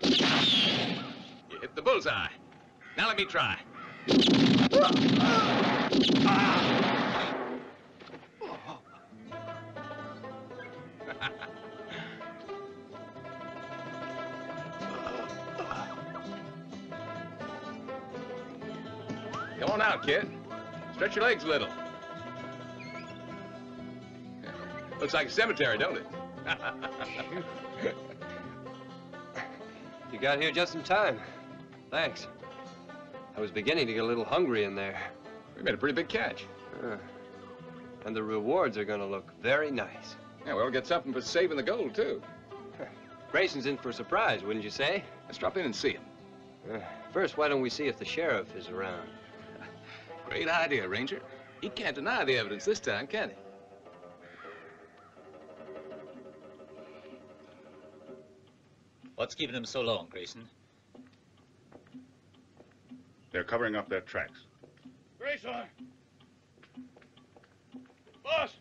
You hit the bullseye. Now let me try. Ah! Out, kid. Stretch your legs a little. Looks like a cemetery, don't it? <laughs> You got here just in time. Thanks. I was beginning to get a little hungry in there. We made a pretty big catch. Uh, and the rewards are going to look very nice. Yeah, we'll get something for saving the gold, too. Grayson's in for a surprise, wouldn't you say? Let's drop in and see him. Uh, first, why don't we see if the sheriff is around? Great idea, Ranger. He can't deny the evidence this time, can he? What's keeping them so long, Grayson? They're covering up their tracks. Grayson! Boss!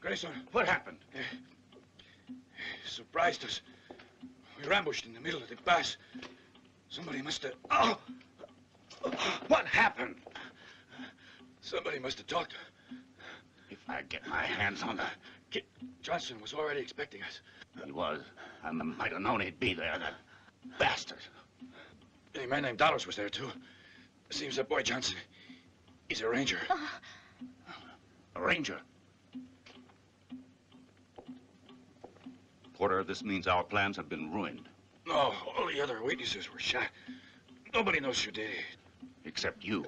Grayson, what happened? Uh, surprised us. We were ambushed in the middle of the pass. Somebody must have... Oh! What happened? Somebody must have talked. If I get my hands on the... Kit Johnson was already expecting us. He was. I might have known he'd be there, that bastard. A man named Dollars was there, too. Seems that boy Johnson, he's a ranger. Uh-huh. A ranger. Porter, this means our plans have been ruined. No, all the other witnesses were shot. Nobody knows who did it. Except you.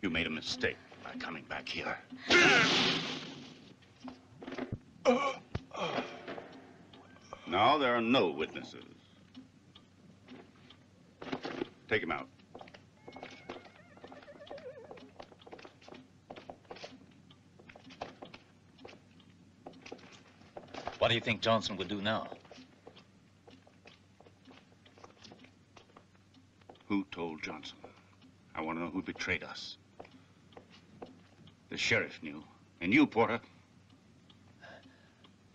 You made a mistake by coming back here. Now there are no witnesses. Take him out. What do you think Johnson will do now? Who told Johnson? I want to know who betrayed us. The sheriff knew. And you, Porter.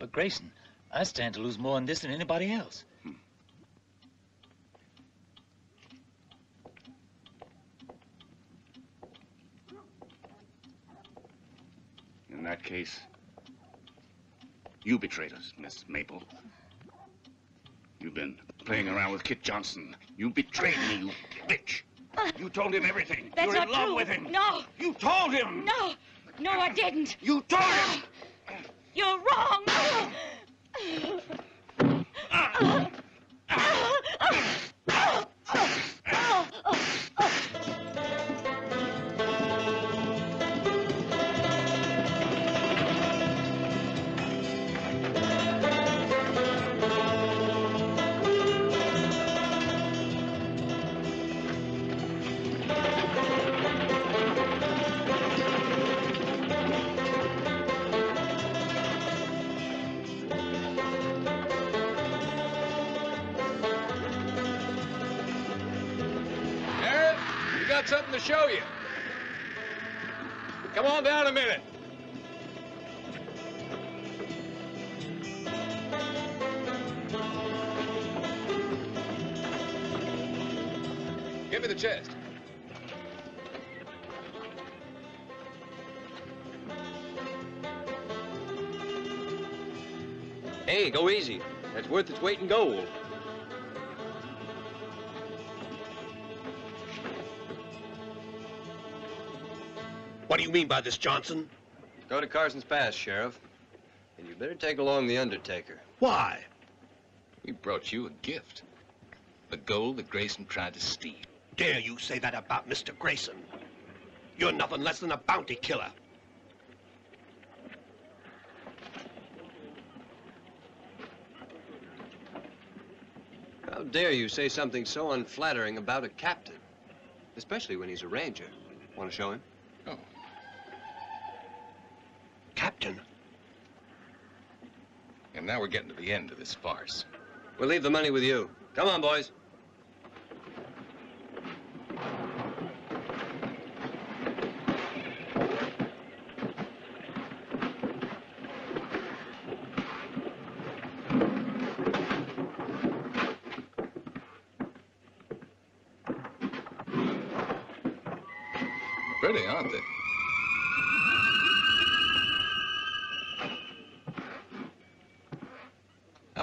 But Grayson, I stand to lose more on this than anybody else. Hmm. In that case, you betrayed us, Miss Mabel. You've been playing around with Kit Johnson. You betrayed me, you bitch. You told him everything. That's You're not in love true. with him. No. You told him. No. No, I didn't. You told him. You're wrong. <laughs> mean by this, Johnson? Go to Carson's Pass, Sheriff. And you better take along the Undertaker. Why? We brought you a gift. The gold that Grayson tried to steal. Dare you say that about Mr. Grayson? You're nothing less than a bounty killer. How dare you say something so unflattering about a captain? Especially when he's a ranger. Want to show him? Captain. And now we're getting to the end of this farce. We'll leave the money with you. Come on, boys.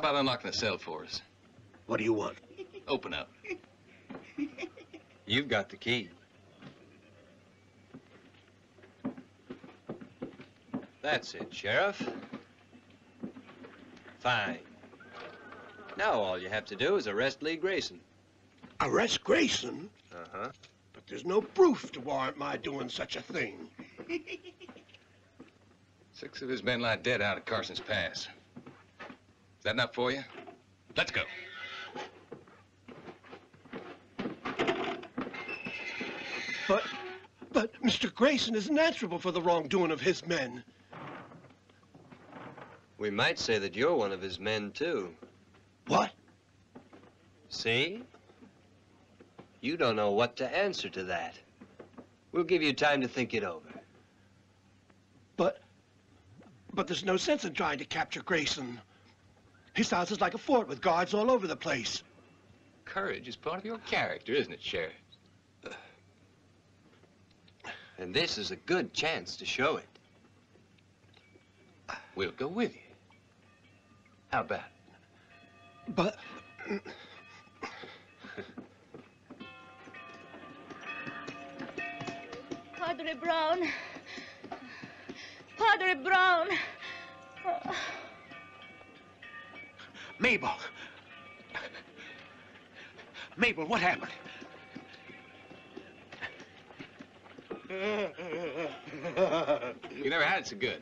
About unlocking the cell for us? What do you want? Open up. You've got the key. That's it, Sheriff. Fine. Now all you have to do is arrest Lee Grayson. Arrest Grayson? Uh-huh. But there's no proof to warrant my doing such a thing. Six of his men lie dead out at Carson's Pass. Is that enough for you? Let's go. But, but Mr. Grayson isn't answerable for the wrongdoing of his men. We might say that you're one of his men, too. What? See? You don't know what to answer to that. We'll give you time to think it over. But, but there's no sense in trying to capture Grayson. His house is like a fort with guards all over the place. Courage is part of your character, isn't it, Sheriff? And this is a good chance to show it. We'll go with you. How about it? But, Padre Brown. Padre Brown. Oh. Mabel. Mabel, what happened? You never had it so good.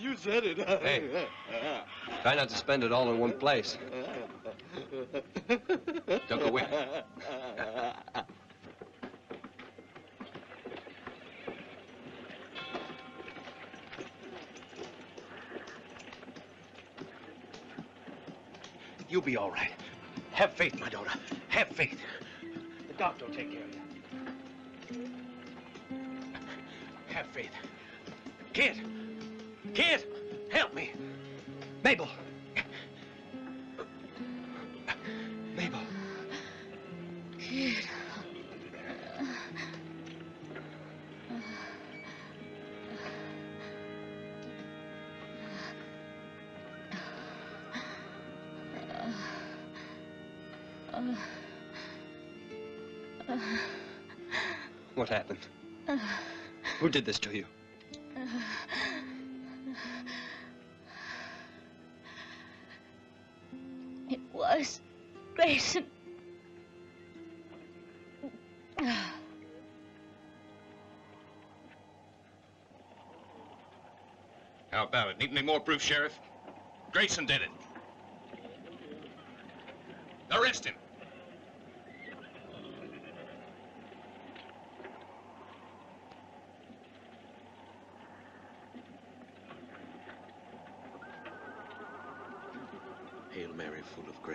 You said it. Hey. Try not to spend it all in one place. Don't go with You'll be all right. Have faith, my daughter. Have faith. The doctor will take care of you. Have faith. Kid! Kid! Help me! Mabel! Mabel. Did this to you? It was Grayson. How about it? Need any more proof, Sheriff? Grayson did it. Arrest him. Hail Mary, full of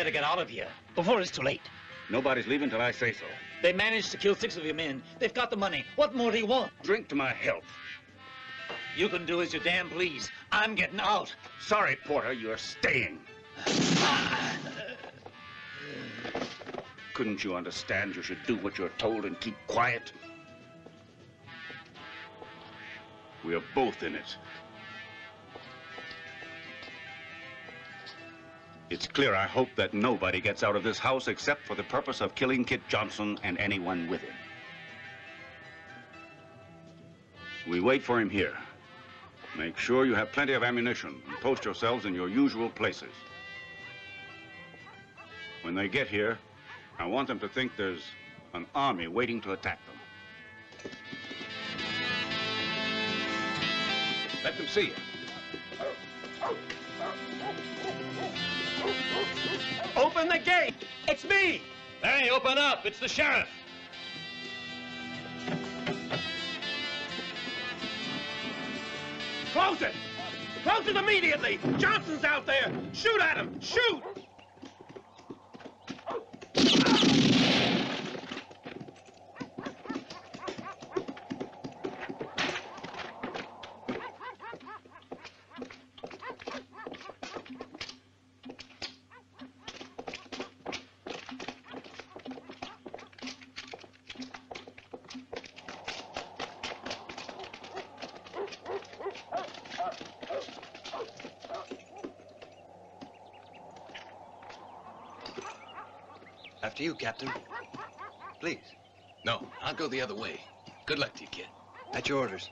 Better get out of here before it's too late. Nobody's leaving till I say so. They managed to kill six of your men. They've got the money. What more do you want? Drink to my health. You can do as you damn please. I'm getting out. Sorry, Porter, you're staying. Couldn't you understand you should do what you're told and keep quiet? We're both in it. It's clear, I hope, that nobody gets out of this house except for the purpose of killing Kit Johnson and anyone with him. We wait for him here. Make sure you have plenty of ammunition and post yourselves in your usual places. When they get here, I want them to think there's an army waiting to attack them. Let them see you. Open the gate! It's me! Hey, open up. It's the sheriff. Close it! Close it immediately! Johnson's out there! Shoot at him! Shoot! After you, Captain. <laughs> Please. No, I'll go the other way. Good luck to you, kid. At your orders.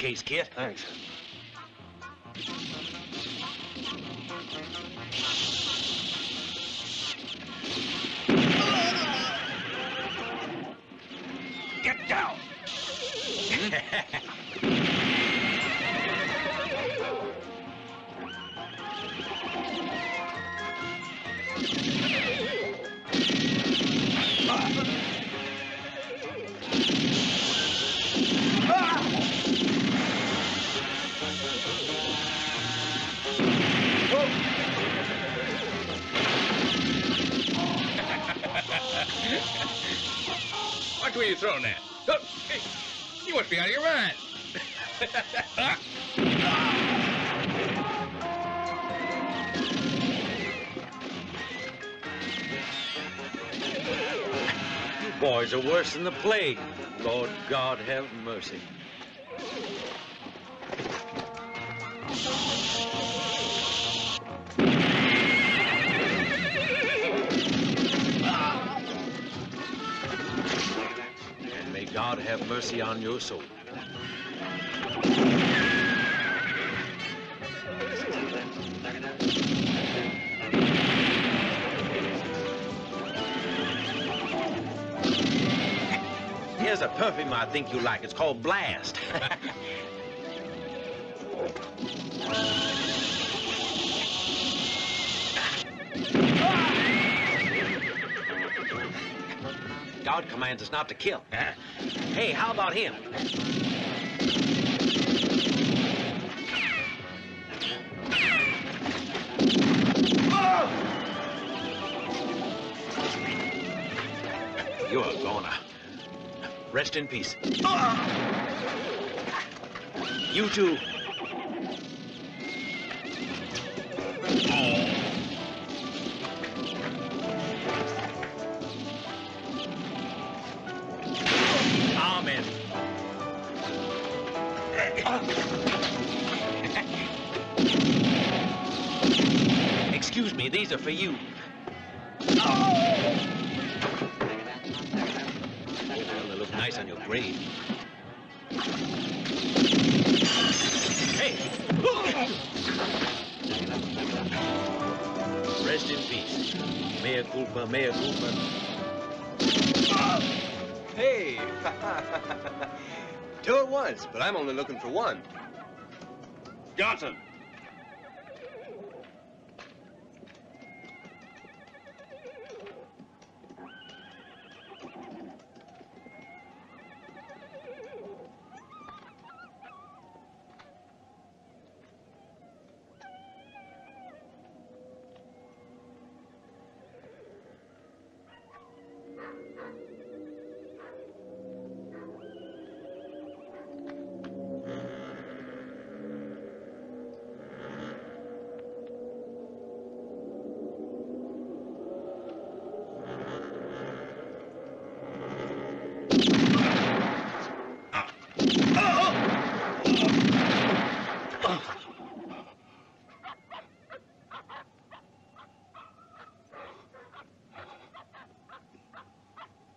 Case, kid. Thanks. Than the plague. Lord God have mercy. And may God have mercy on your soul. Here's a perfume I think you like. It's called Blast. <laughs> God commands us not to kill. Hey, how about him? Rest in peace. Ah! You too. Amen. <laughs> Excuse me, these are for you. Nice on your grave. Hey! Rest in peace. Mea culpa, mea culpa. Hey! Two at once, but I'm only looking for one. Johnson!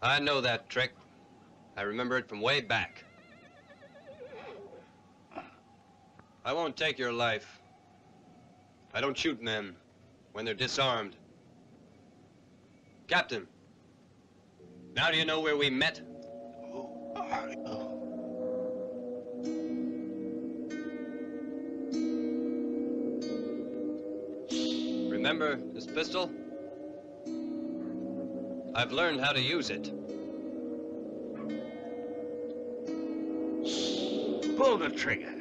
I know that trick. I remember it from way back. I won't take your life. I don't shoot men when they're disarmed. Captain, now do you know where we met? Remember this pistol? I've learned how to use it. Pull the trigger.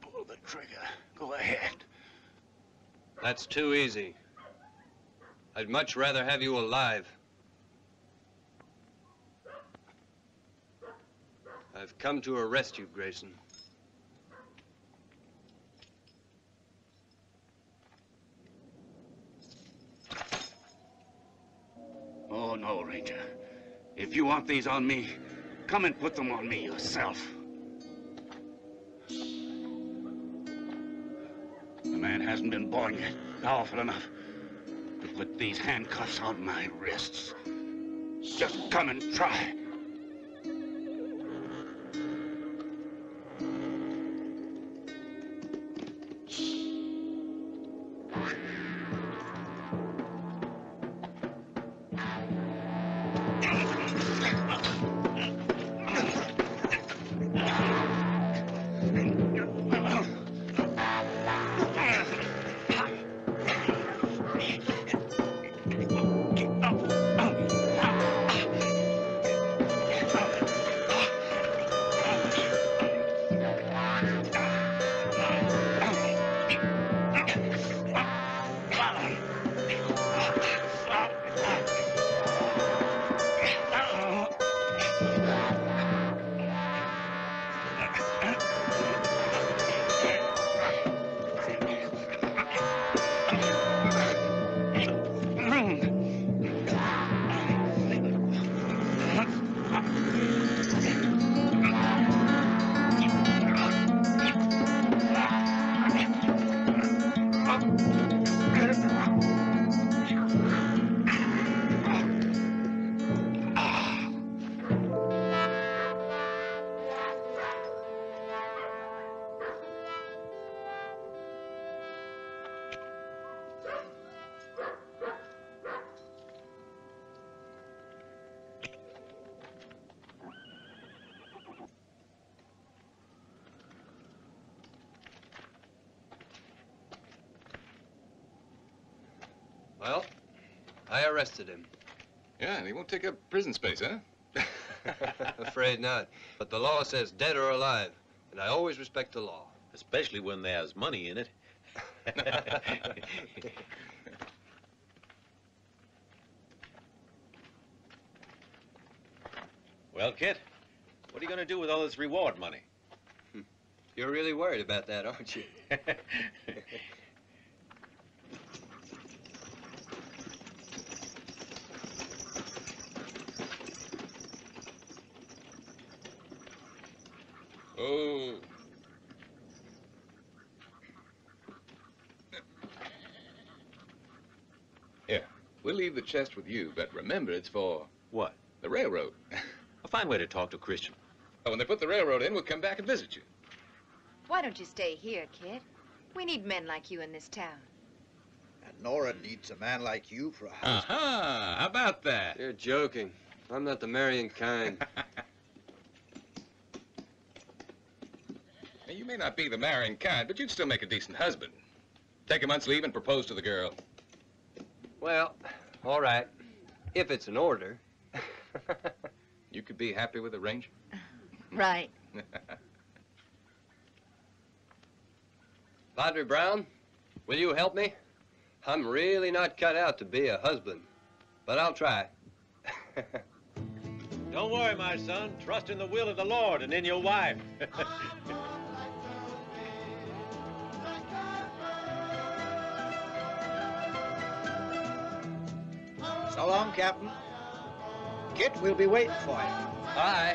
Pull the trigger. Go ahead. That's too easy. I'd much rather have you alive. Come to arrest you, Grayson. Oh, no, Ranger. If you want these on me, come and put them on me yourself. The man hasn't been born yet powerful enough to put these handcuffs on my wrists. Just come and try. Well, I arrested him. Yeah, and he won't take up prison space, huh? <laughs> Afraid not. But the law says dead or alive, and I always respect the law. Especially when there's money in it. <laughs> well, Kit, what are you going to do with all this reward money? You're really worried about that, aren't you? <laughs> Oh. Here, we'll leave the chest with you, but remember it's for... What? The railroad. <laughs> A fine way to talk to Christian. Oh, when they put the railroad in, we'll come back and visit you. Why don't you stay here, kid? We need men like you in this town. And Nora needs a man like you for a husband. Aha! How about that? You're joking. I'm not the marrying kind. <laughs> Now, you may not be the marrying kind, but you'd still make a decent husband. Take a month's leave and propose to the girl. well, all right. If it's an order. <laughs> You could be happy with a ranger? Right. <laughs> Padre Brown, will you help me? I'm really not cut out to be a husband, but I'll try. <laughs> Don't worry, my son. Trust in the will of the Lord and in your wife. Long, Captain. Kit, we'll be waiting for you. Bye.